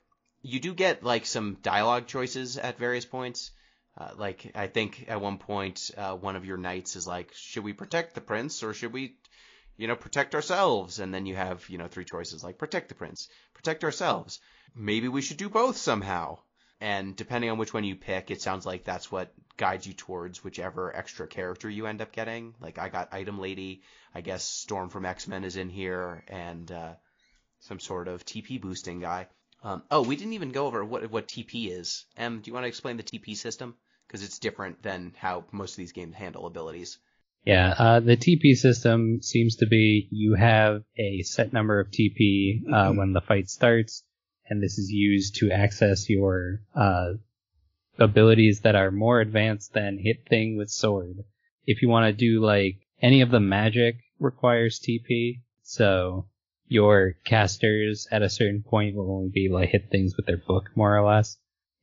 you do get like some dialogue choices at various points. Uh, like I think at one point, uh, one of your knights is like, "Should we protect the prince or should we, you know, protect ourselves?" And then you have you know three choices like protect the prince, protect ourselves. Maybe we should do both somehow and depending on which one you pick, it sounds like that's what guides you towards whichever extra character you end up getting. Like I got Item Lady, I guess Storm from X Men is in here, and uh, some sort of TP boosting guy. Um, oh, we didn't even go over what what TP is. Em, do you want to explain the TP system? Because it's different than how most of these games handle abilities. Yeah, uh, the TP system seems to be you have a set number of TP uh, when the fight starts, and this is used to access your uh, abilities that are more advanced than hit thing with sword. If you want to do like any of the magic requires TP, so your casters at a certain point will only be able to hit things with their book more or less.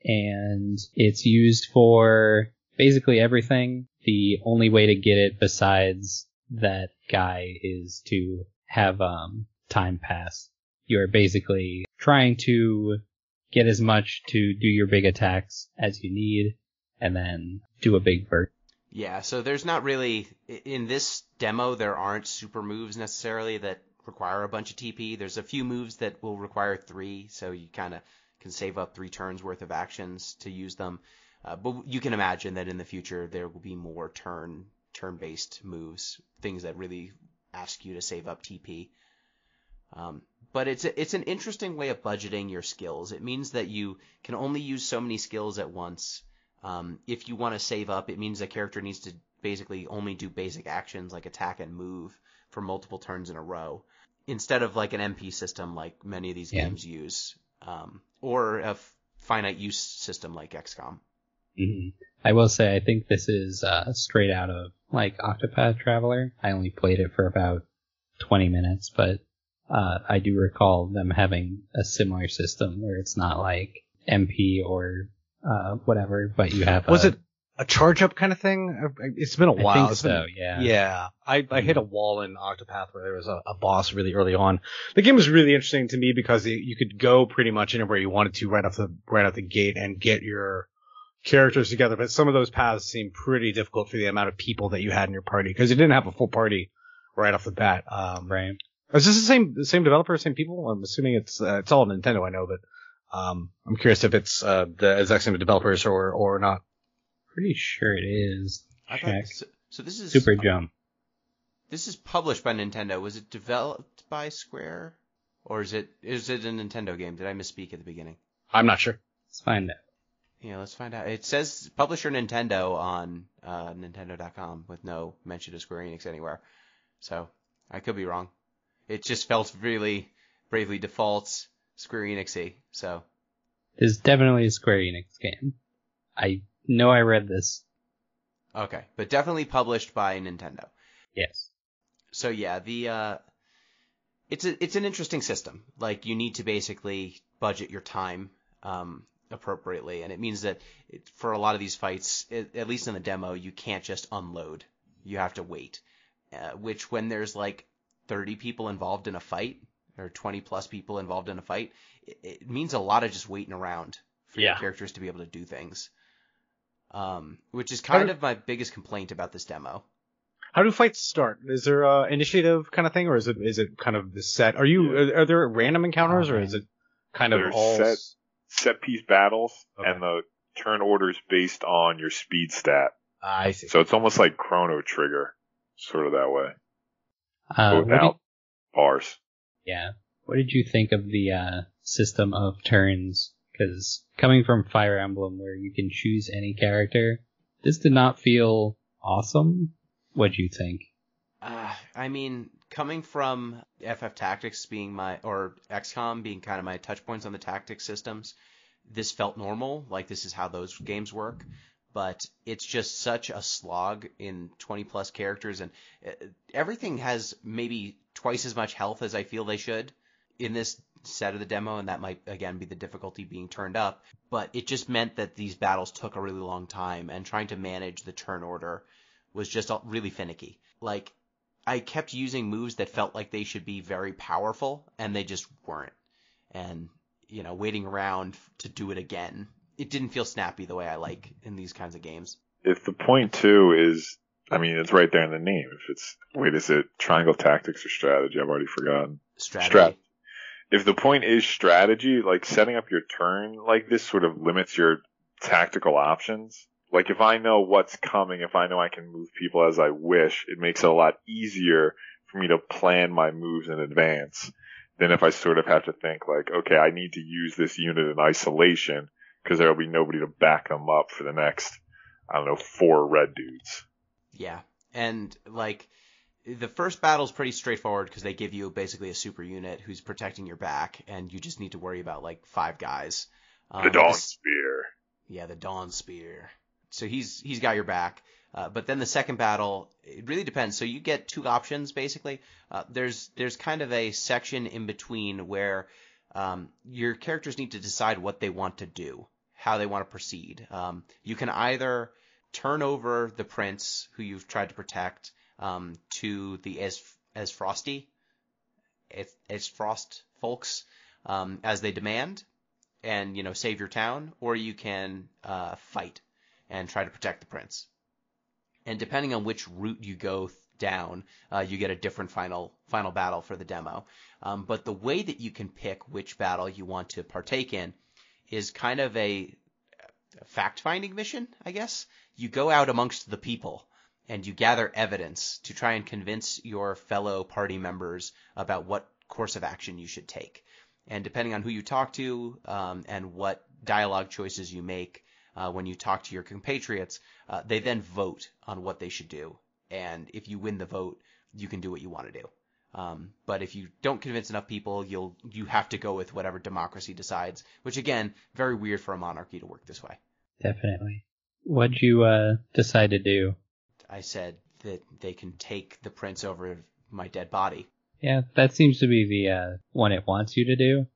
And it's used for basically everything. The only way to get it besides that guy is to have um time pass. You're basically trying to get as much to do your big attacks as you need and then do a big burst. Yeah, so there's not really in this demo there aren't super moves necessarily that require a bunch of TP. There's a few moves that will require three, so you kind of can save up three turns worth of actions to use them. Uh, but you can imagine that in the future there will be more turn turn based moves, things that really ask you to save up TP. Um, but it's a, it's an interesting way of budgeting your skills. It means that you can only use so many skills at once. Um, if you want to save up, it means the character needs to basically only do basic actions like attack and move for multiple turns in a row, instead of like an MP system like many of these Yeah. games use, um, or a f- finite use system like XCOM. Mhm. I will say I think this is uh, straight out of like Octopath Traveler. I only played it for about 20 minutes, but uh, I do recall them having a similar system where it's not like MP or uh, whatever, but you have Was a- it a charge up kind of thing? It's been a I while. It's been- yeah. Yeah, I, I hit a wall in Octopath where there was a, a boss really early on. The game was really interesting to me because you you could go pretty much anywhere you wanted to right off the right out the gate and get your characters together. But some of those paths seemed pretty difficult for the amount of people that you had in your party because you didn't have a full party right off the bat. Um, Right. is this the same the same developer, same people? I'm assuming it's uh, it's all Nintendo. I know, but um, I'm curious if it's uh, the exact same developers or or not. Pretty sure it is. I thought, so, so this is Super Jump. This is published by Nintendo. Was it developed by Square, or is it is it a Nintendo game? Did I misspeak at the beginning? I'm not sure. Let's find out. Yeah, let's find out. It says publisher Nintendo on uh, Nintendo.com with no mention of Square Enix anywhere. So I could be wrong. It just felt really bravely defaults Square Enixy. So This is definitely a Square Enix game. I know I read this. okay, but definitely published by Nintendo. Yes. so yeah, the uh, it's a it's an interesting system. Like you need to basically budget your time. Um, appropriately, and it means that it, for a lot of these fights, it, at least in the demo, you can't just unload. You have to wait. Uh, which, when there's like 30 people involved in a fight, or 20 plus people involved in a fight, it, it means a lot of just waiting around for your characters to be able to do things. Um, which is kind do- of my biggest complaint about this demo. How do fights start? Is there a initiative kind of thing, or is it is it kind of the set? Are you are, are there random encounters, or is it kind of all set- set piece battles, Okay. and the turn orders based on your speed stat. I see. So it's almost like Chrono Trigger, sort of that way, Uh, what did, without bars. yeah. What did you think of the uh, system of turns? Because coming from Fire Emblem, where you can choose any character, this did not feel awesome. What do you think? Uh, I mean, coming from FF Tactics being my, or XCOM being kind of my touch points on the tactics systems, this felt normal. Like this is how those games work. But it's just such a slog in 20 plus characters, and uh, everything has maybe twice as much health as I feel they should in this set of the demo, and that might again be the difficulty being turned up. But it just meant that these battles took a really long time, and trying to manage the turn order was just really finicky. Like I kept using moves that felt like they should be very powerful, and they just weren't. And you know, waiting around to do it again, it didn't feel snappy the way I like in these kinds of games. If the point two is, I mean, it's right there in the name. If it's, wait, is it triangle tactics or strategy? I've already forgotten. Strategy. Strat. If the point is strategy, like setting up your turn like this sort of limits your tactical options. Like if I know what's coming, if I know I can move people as I wish, it makes it a lot easier for me to plan my moves in advance than if I sort of have to think like, okay, I need to use this unit in isolation because there will be nobody to back them up for the next, I don't know, four red dudes. Yeah, and like the first battle is pretty straightforward because they give you basically a super unit who's protecting your back, and you just need to worry about like five guys. Um, The Dawn Spear. Yeah, the Dawn Spear. So he's he's got your back. Uh, but then the second battle, it really depends. So you get two options basically. Uh, there's there's kind of a section in between where um, your characters need to decide what they want to do, how they want to proceed. Um, you can either turn over the prince who you've tried to protect um, to the as as frosty, as, frost folks um, as they demand, and you know save your town, or you can uh, fight and try to protect the prince. And depending on which route you go th- down, uh, you get a different final final battle for the demo. Um, but the way that you can pick which battle you want to partake in is kind of a, a fact-finding mission, I guess. You go out amongst the people and you gather evidence to try and convince your fellow party members about what course of action you should take. And depending on who you talk to um, and what dialogue choices you make uh, when you talk to your compatriots, uh, they then vote on what they should do. And if you win the vote, you can do what you want to do. Um, but if you don't convince enough people, you'll you have to go with whatever democracy decides. Which again, very weird for a monarchy to work this way. Definitely. What'd you uh, decide to do? I said that they can take the prince over my dead body. Yeah, that seems to be the uh, one it wants you to do,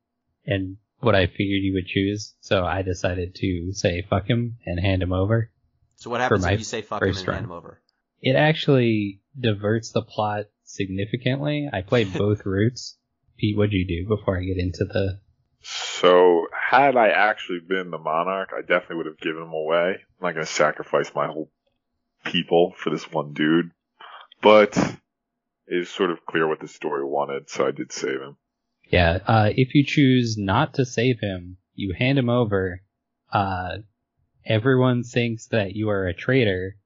and what I figured you would choose. So I decided to say fuck him and hand him over. So what happens if you say fuck him first and hand him over? It actually diverts the plot significantly. I played both routes. Pete, what'd you do before I get into the? So, had I actually been the monarch, I definitely would have given him away. I'm not going to sacrifice my whole people for this one dude. But it is sort of clear what the story wanted, so I did save him. Yeah, uh, if you choose not to save him, you hand him over. Uh, everyone thinks that you are a traitor,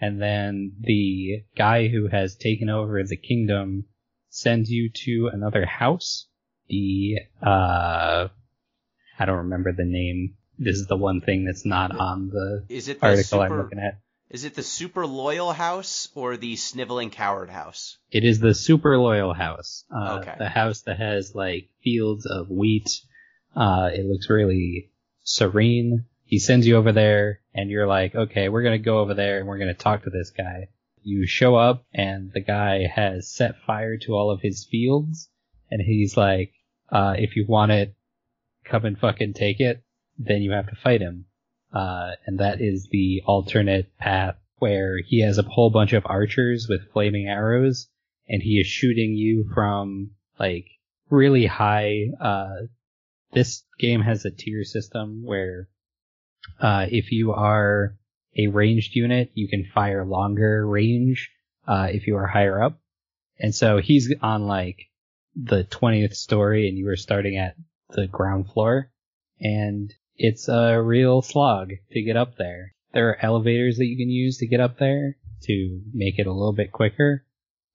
and then the guy who has taken over the kingdom sends you to another house. The uh, I don't remember the name. This is the one thing that's not on the Is it the article I'm looking at. Is it the super loyal house or the sniveling coward house? It is the super loyal house. Uh, Okay. The house that has like fields of wheat. Uh, it looks really serene. He sends you over there and you're like, okay, we're going to go over there and we're going to talk to this guy. You show up and the guy has set fire to all of his fields and he's like, uh, if you want it, come and fucking take it. then you have to fight him. Uh, and that is the alternate path where he has a whole bunch of archers with flaming arrows, and he is shooting you from like really high. Uh, this game has a tier system where uh, if you are a ranged unit, you can fire longer range uh, if you are higher up. And so he's on like the 20th story and you are starting at the ground floor. And it's a real slog to get up there. There are elevators that you can use to get up there to make it a little bit quicker,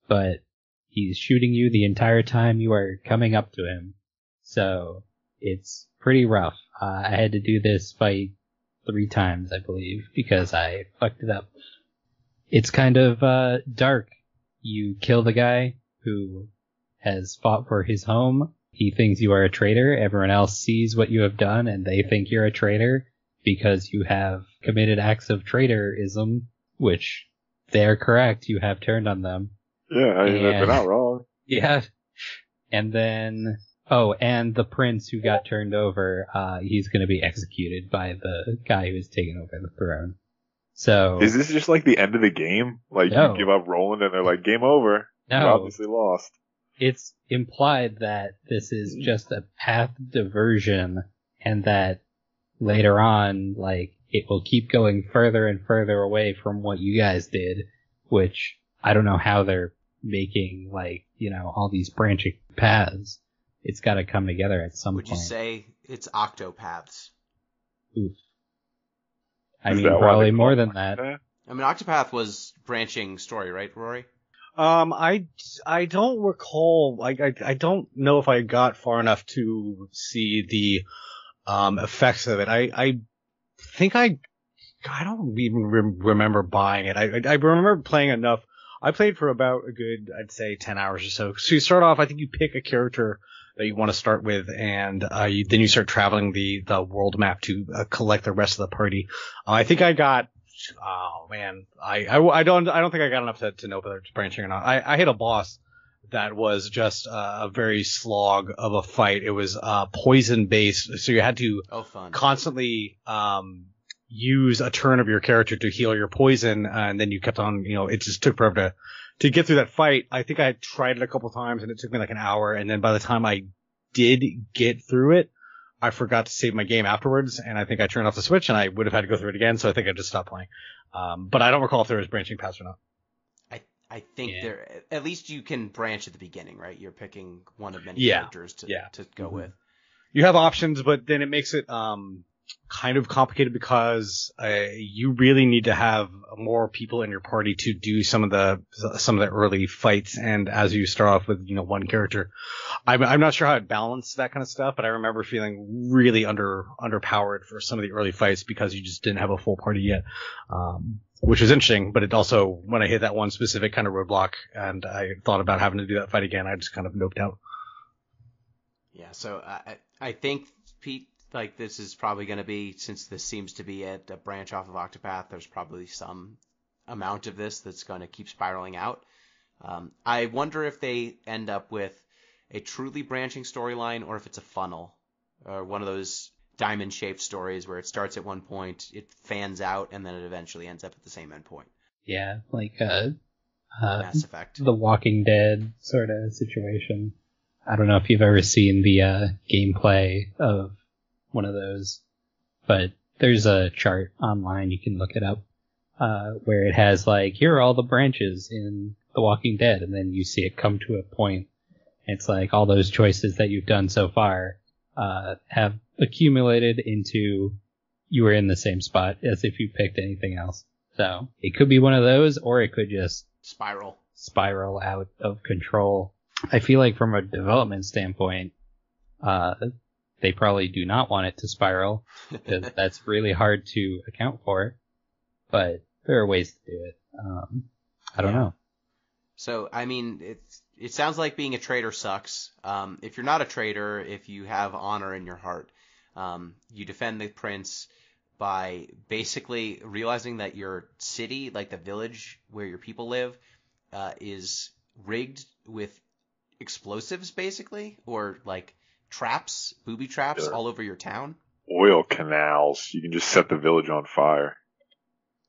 but he's shooting you the entire time you are coming up to him. So it's pretty rough. Uh, I had to do this fight three times, I believe, because I fucked it up. It's kind of uh, dark. You kill the guy who has fought for his home. He thinks you are a traitor. Everyone else sees what you have done and they think you're a traitor because you have committed acts of traitorism, which they're correct. You have turned on them. Yeah, I mean, Yeah. they're not wrong. Yeah. And then, oh, and the prince who got turned over, uh, he's gonna be executed by the guy who's taken over the throne. So, Is this just like the end of the game? Like No. you give up rolling and they're like, game over. You no, obviously lost. It's implied that this is just a path diversion and that later on, like, it will keep going further and further away from what you guys did, which I don't know how they're making, like, you know, all these branching paths. It's gotta come together at some Would you say it's octopaths? Oof. I Is mean, that why they probably more than like that. I mean, octopath was branching story, right, Rorie? Um, I, I don't recall, like, I, I don't know if I got far enough to see the, um, effects of it. I, I think I, I don't even rem- remember buying it. I, I, I remember playing enough. I played for about a good, I'd say 10 hours or so. So you start off, I think you pick a character that you want to start with, and uh, you, then you start traveling the, the world map to uh, collect the rest of the party. Uh, I think I got oh man, I, I, I don't I don't think I got enough to, to know whether it's branching or not. I, I hit a boss that was just uh, a very slog of a fight. It was uh, poison based, so you had to Oh, constantly um, use a turn of your character to heal your poison, and then you kept on. You know, it just took forever to to get through that fight. I think I tried it a couple times, and it took me like an hour. And then by the time I did get through it, I forgot to save my game afterwards, and I think I turned off the switch, and I would have had to go through it again. So I think I just stopped playing. Um, but I don't recall if there was branching paths or not. I I think Yeah. there at least you can branch at the beginning, right? You're picking one of many Yeah. characters to Yeah. to go Mhm. with. you have options, but then it makes it um kind of complicated because uh, you really need to have more people in your party to do some of the some of the early fights. And as you start off with you know one character, I'm I'm not sure how it balanced that kind of stuff, but I remember feeling really under underpowered for some of the early fights because you just didn't have a full party yet. Um, which was interesting, but it also, when I hit that one specific kind of roadblock and I thought about having to do that fight again, I just kind of noped out. Yeah, so I I I think Pete, like this is probably going to be since this seems to be a, a branch off of Octopath. There's probably some amount of this that's going to keep spiraling out. Um, I wonder if they end up with a truly branching storyline or if it's a funnel or one of those diamond shaped stories where it starts at one point, it fans out, and then it eventually ends up at the same endpoint. Yeah, like uh, uh, Mass Effect. the Walking Dead sort of situation. I don't know if you've ever seen the uh, gameplay of one of those, but there's a chart online you can look it up uh, where it has like here are all the branches in The Walking Dead, and then you see it come to a point. It's like all those choices that you've done so far uh, have accumulated into you were in the same spot as if you picked anything else. So it could be one of those, or it could just Spiral. spiral out of control. I feel like from a development standpoint, uh, they probably do not want it to spiral because that's really hard to account for. But there are ways to do it. Um, I don't Yeah. know. So I mean, it's it sounds like being a traitor sucks. Um, if you're not a traitor, if you have honor in your heart, um, you defend the prince by basically realizing that your city, like the village where your people live, uh, is rigged with explosives, basically, or like traps, booby traps Sure. all over your town. oil canals. You can just set the village on fire.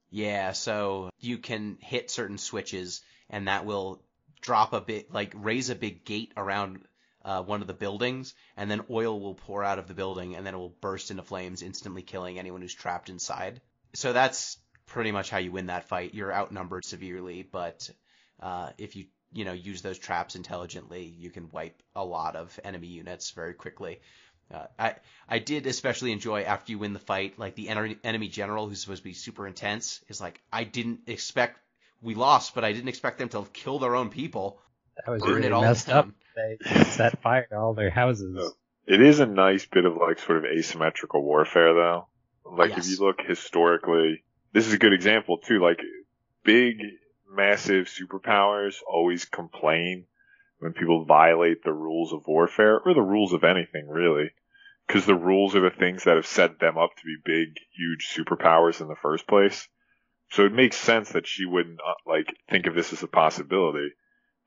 Yeah, so you can hit certain switches and that will drop a bit, like raise a big gate around uh, one of the buildings, and then oil will pour out of the building, and then it will burst into flames, instantly killing anyone who's trapped inside. So that's pretty much how you win that fight. You're outnumbered severely, but uh, if you you know use those traps intelligently, you can wipe a lot of enemy units very quickly. Uh, I I did especially enjoy after you win the fight, like the en- enemy general who's supposed to be super intense is like I didn't expect we lost, but I didn't expect them to kill their own people. That was Burn really it all messed down. up. They set fire to all their houses. Oh. It is a nice bit of like sort of asymmetrical warfare though. Like Yes. if you look historically, this is a good example too. Like big, massive superpowers always complain when people violate the rules of warfare or the rules of anything really. Because the rules are the things that have set them up to be big, huge superpowers in the first place. So it makes sense that she wouldn't uh, like think of this as a possibility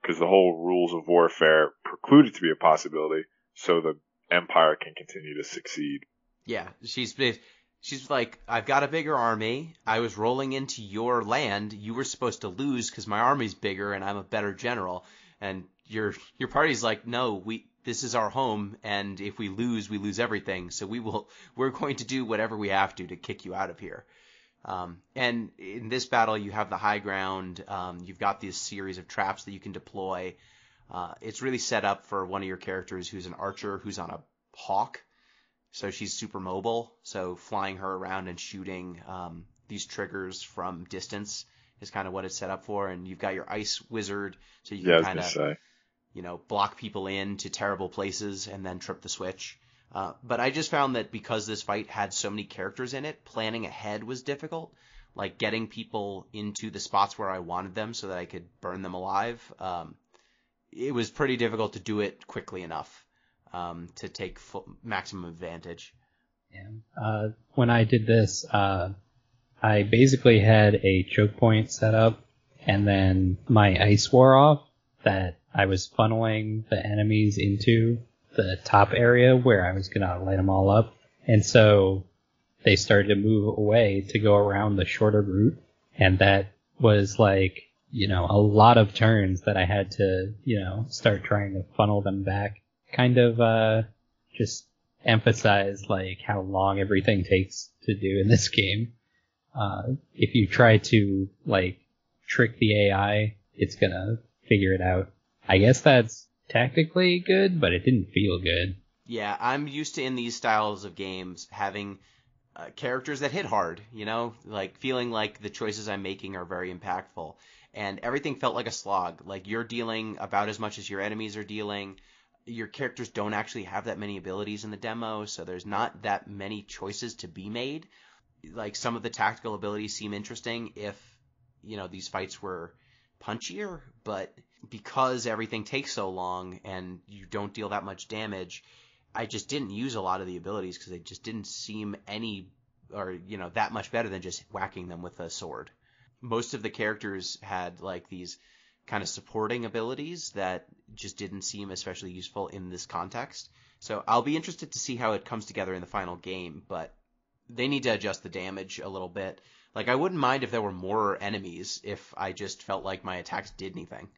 because the whole rules of warfare preclude it to be a possibility so the empire can continue to succeed. Yeah, she's she's like, I've got a bigger army. I was rolling into your land. You were supposed to lose because my army's bigger and I'm a better general. And your your party's like, no, we this is our home, and if we lose, we lose everything. So we will we're going to do whatever we have to to kick you out of here. Um, and in this battle, you have the high ground. Um, you've got this series of traps that you can deploy. Uh, it's really set up for one of your characters who's an archer who's on a hawk. So she's super mobile. So flying her around and shooting um, these triggers from distance is kind of what it's set up for. And you've got your ice wizard, so you Yeah, can kind of you know block people in to terrible places and then trip the switch. Uh, but I just found that because this fight had so many characters in it, planning ahead was difficult. Like getting people into the spots where I wanted them so that I could burn them alive. Um, it was pretty difficult to do it quickly enough um, to take full, maximum advantage. Yeah. Uh, when I did this, uh, I basically had a choke point set up, and then my ice wore off that I was funneling the enemies into the top area where I was gonna light them all up, and so they started to move away to go around the shorter route, and that was like you know a lot of turns that I had to you know start trying to funnel them back, kind of uh just emphasize like how long everything takes to do in this game. Uh, if you try to like trick the AI, it's gonna figure it out. I guess that's tactically good, but it didn't feel good. Yeah, I'm used to in these styles of games having uh, characters that hit hard, you know, like feeling like the choices I'm making are very impactful. And everything felt like a slog. Like you're dealing about as much as your enemies are dealing. Your characters don't actually have that many abilities in the demo, so there's not that many choices to be made. Like some of the tactical abilities seem interesting if, you know, these fights were punchier, but because everything takes so long and you don't deal that much damage, I just didn't use a lot of the abilities because they just didn't seem any or you know that much better than just whacking them with a sword. Most of the characters had like these kind of supporting abilities that just didn't seem especially useful in this context. So I'll be interested to see how it comes together in the final game, but they need to adjust the damage a little bit. Like I wouldn't mind if there were more enemies if I just felt like my attacks did anything.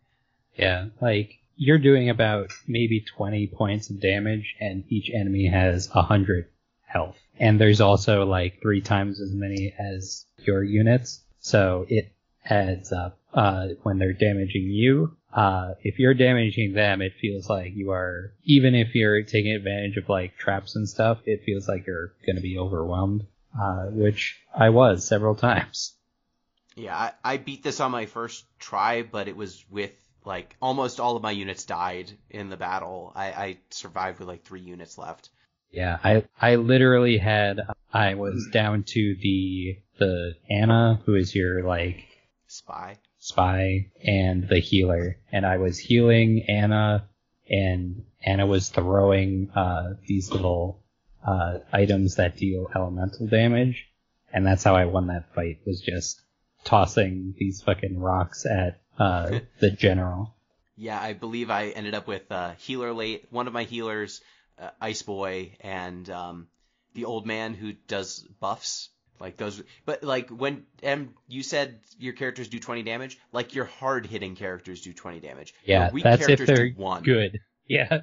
Yeah, like you're doing about maybe 20 points of damage, and each enemy has 100 health. And there's also like three times as many as your units, so it adds up. Uh, when they're damaging you, uh, if you're damaging them, it feels like you are, even if you're taking advantage of like traps and stuff, it feels like you're gonna be overwhelmed, uh, which I was several times. Yeah, I, I beat this on my first try, but it was with like almost all of my units died in the battle. I, I survived with like three units left. Yeah, I I literally had I was down to the the Anna who is your like Spy. Spy and the healer and I was healing Anna and Anna was throwing uh these little uh items that deal elemental damage and that's how I won that fight was just tossing these fucking rocks at uh the general. Yeah, I believe I ended up with uh, healer late, one of my healers, uh, Ice Boy, and um, the old man who does buffs. Like those, but like when Em, you said your characters do 20 damage. Like your hard hitting characters do 20 damage. Yeah, weak that's if they're good. Yeah.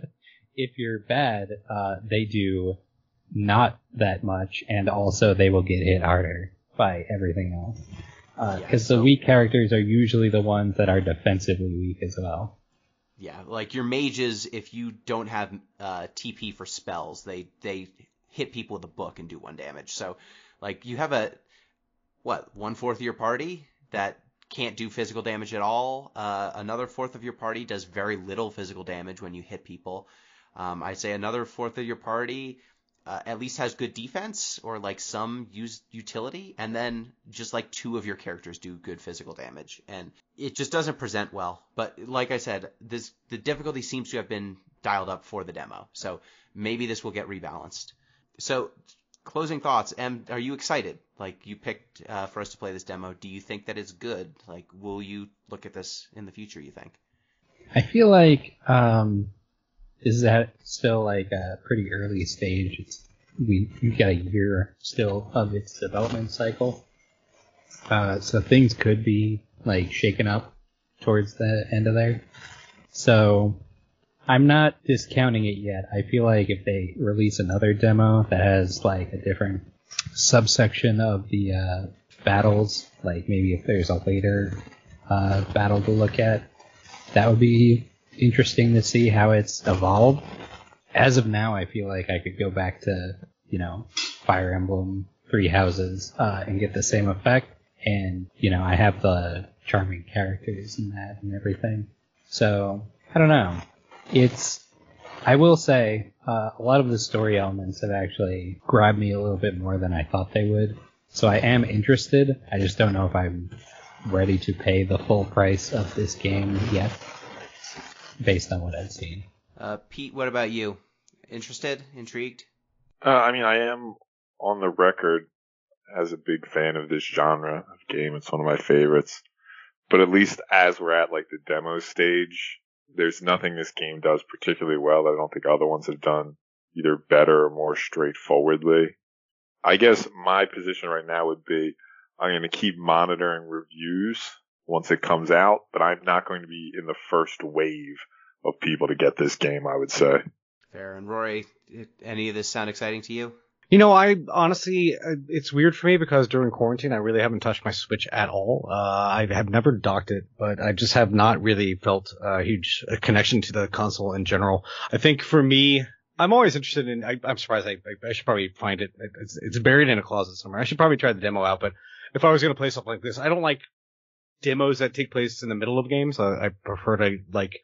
If you're bad, uh, they do not that much, and also they will get hit harder by everything else. Yeah, Because so- the weak characters are usually the ones that are defensively weak as well. Yeah, like your mages, if you don't have uh, TP for spells, they they hit people with a book and do one damage. So, like you have a what one fourth of your party that can't do physical damage at all. Uh, another fourth of your party does very little physical damage when you hit people. Um, I'd say another fourth of your party uh, at least has good defense or like some use utility, and then just like two of your characters do good physical damage, and it just doesn't present well. But like I said, this the difficulty seems to have been dialed up for the demo, so maybe this will get rebalanced. So, closing thoughts. Em, are you excited? Like you picked uh, for us to play this demo. Do you think that it's good? Like, will you look at this in the future? You think? I feel like um, is that still like a pretty early stage. It's, we we've got a year still of its development cycle, uh, so things could be like shaken up towards the end of there. So I'm not discounting it yet. I feel like if they release another demo that has like a different subsection of the uh, battles, like maybe if there's a later uh, battle to look at, that would be interesting to see how it's evolved. As of now, I feel like I could go back to, you know, Fire Emblem Three Houses uh, and get the same effect. And, you know, I have the charming characters in that and everything. So, I don't know. It's, I will say, uh, a lot of the story elements have actually grabbed me a little bit more than I thought they would. So I am interested. I just don't know if I'm ready to pay the full price of this game yet, based on what I've seen. Uh, Pete, what about you? Interested? Intrigued? Uh, I mean, I am on the record as a big fan of this genre of game. It's one of my favorites. But at least as we're at like the demo stage, there's nothing this game does particularly well that I don't think other ones have done either better or more straightforwardly. I guess my position right now would be I'm going to keep monitoring reviews once it comes out, but I'm not going to be in the first wave of people to get this game, I would say. Fair. And Rorie, any of this sound exciting to you? You know, I honestly, uh, it's weird for me because during quarantine, I really haven't touched my Switch at all. Uh, I have never docked it, but I just have not really felt a huge connection to the console in general. I think for me, I'm always interested in. I, I'm surprised. I, I, should probably find it. It's, it's buried in a closet somewhere. I should probably try the demo out. But if I was gonna play something like this, I don't like demos that take place in the middle of games. I, I prefer to like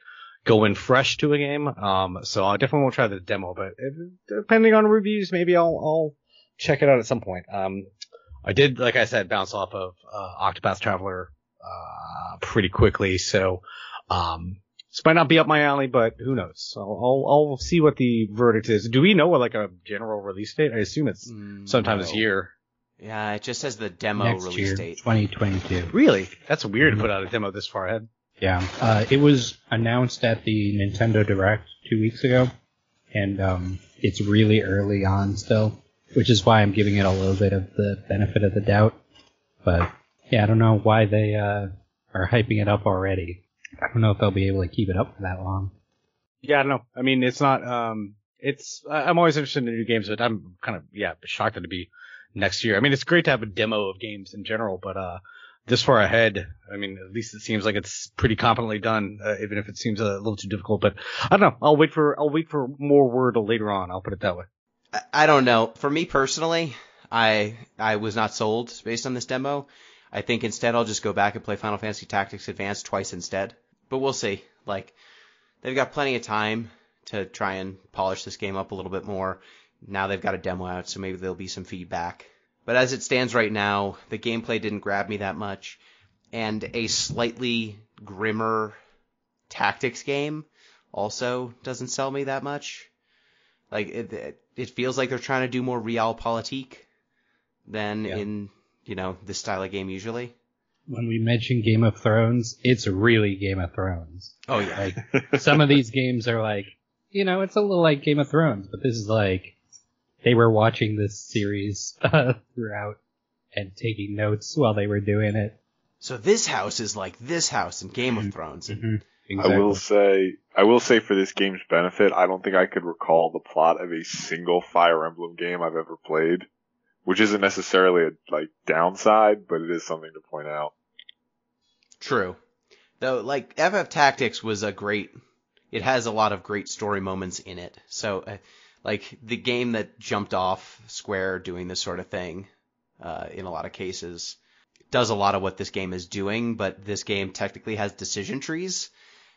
go in fresh to a game. Um, so I definitely won't try the demo, but if, depending on reviews, maybe I'll, I'll check it out at some point. Um, I did, like I said, bounce off of, uh, Octopath Traveler, uh, pretty quickly. So, um, this might not be up my alley, but who knows? So I'll, I'll see what the verdict is. Do we know what like a general release date? I assume it's sometime this year. Yeah, it just says the demo Next release year, date. 2022. Really? That's weird to put out a demo this far ahead. Yeah, uh, it was announced at the Nintendo Direct two weeks ago, and um, it's really early on still, which is why I'm giving it a little bit of the benefit of the doubt. But yeah, I don't know why they uh, are hyping it up already. I don't know if they'll be able to keep it up for that long. Yeah, I don't know. I mean, it's not. Um, it's. I'm always interested in new games, but I'm kind of yeah shocked that it'd be next year. I mean, it's great to have a demo of games in general, but uh, this far ahead, I mean, at least it seems like it's pretty competently done, uh, even if it seems a little too difficult. But I don't know. I'll wait for I'll wait for more word later on. I'll put it that way. I, I don't know. For me personally, I I was not sold based on this demo. I think instead I'll just go back and play Final Fantasy Tactics Advance twice instead. But we'll see. Like they've got plenty of time to try and polish this game up a little bit more. Now they've got a demo out, so maybe there'll be some feedback. But as it stands right now, the gameplay didn't grab me that much, and a slightly grimmer tactics game also doesn't sell me that much. Like it, it, it feels like they're trying to do more realpolitik than Yeah. in you know this style of game usually. When we mention Game of Thrones, it's really Game of Thrones. Oh yeah, Like some of these games are like, you know, it's a little like Game of Thrones, but this is like they were watching this series uh, throughout and taking notes while they were doing it. So this house is like this house in Game of Thrones. Mhm. I will say, I will say for this game's benefit, I don't think I could recall the plot of a single Fire Emblem game I've ever played, which isn't necessarily a like downside, but it is something to point out. True. Though, like, FF Tactics was a great, it has a lot of great story moments in it. So, uh, like, the game that jumped off Square doing this sort of thing, uh, in a lot of cases, does a lot of what this game is doing, but this game technically has decision trees,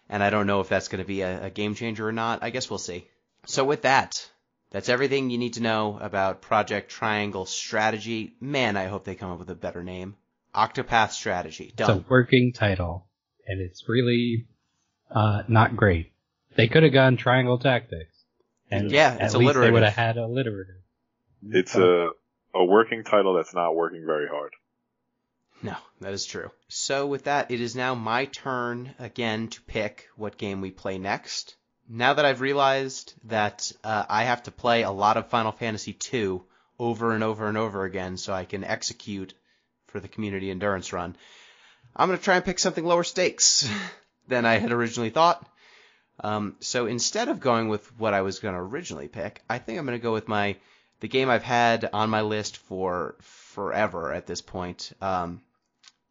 and I don't know if that's going to be a, a game changer or not. I guess we'll see. So with that, that's everything you need to know about Project Triangle Strategy. Man, I hope they come up with a better name. Octopath Strategy. It's a working title, and it's really uh, not great. They could have gone Triangle Tactics, and Yeah, at it's least they alliterative. would have had alliterative. It's a a working title that's not working very hard. No, that is true. So with that, it is now my turn again to pick what game we play next. Now that I've realized that uh, I have to play a lot of Final Fantasy II over and over and over again so I can execute for the community endurance run, I'm going to try and pick something lower stakes than I had originally thought. Um, so instead of going with what I was going to originally pick, I think I'm going to go with my the game I've had on my list for forever at this point, um,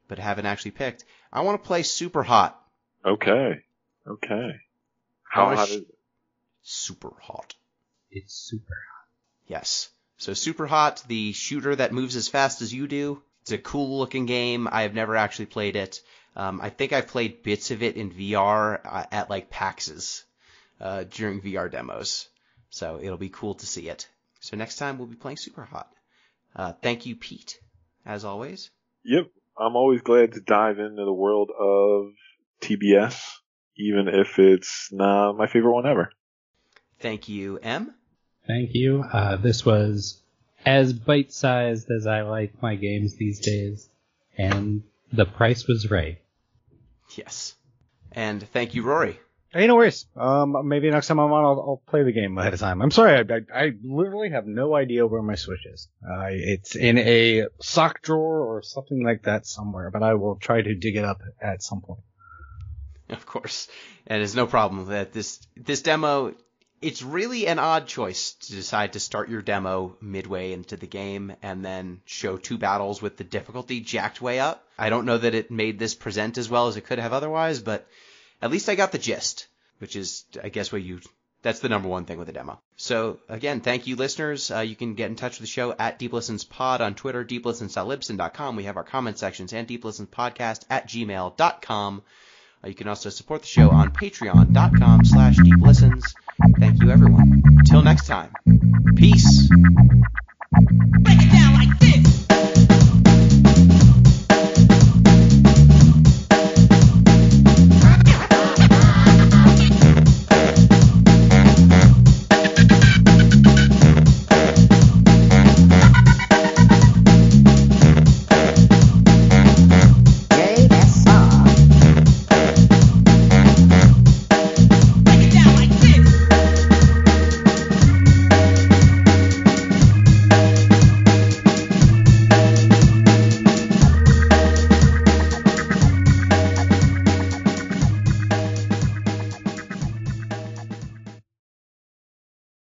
but haven't actually picked. I want to play Super Hot. Okay, okay. How wanna hot sh- is it? Super Hot. It's super. Hot. Yes. So Super Hot, the shooter that moves as fast as you do. It's a cool looking game. I have never actually played it. Um, I think I've played bits of it in VR uh, at like PAXs uh, during VR demos. So it'll be cool to see it. So next time we'll be playing Super Hot. Uh, thank you, Pete, as always. Yep, I'm always glad to dive into the world of TBS, even if it's not my favorite one ever. Thank you, Em. Thank you. Uh, this was as bite-sized as I like my games these days, and the price was right. Yes. And thank you, Rorie. Hey, no worries. Um, maybe next time I'm on, I'll, I'll play the game ahead of time. I'm sorry, I, I, I literally have no idea where my Switch is. Uh, it's in a sock drawer or something like that somewhere, but I will try to dig it up at some point. Of course. And it's no problem that this this demo it's really an odd choice to decide to start your demo midway into the game and then show two battles with the difficulty jacked way up. I don't know that it made this present as well as it could have otherwise, but at least I got the gist, which is I guess what you that's the number one thing with a demo. So again, thank you listeners. Uh, you can get in touch with the show at Deep Listens Pod on Twitter, deeplistens.libsyn.com. We have our comment sections and Deep Listens Podcast at gmail.com. Uh, you can also support the show on patreon.com slash deeplistens. Thank you, everyone. Till next time, peace.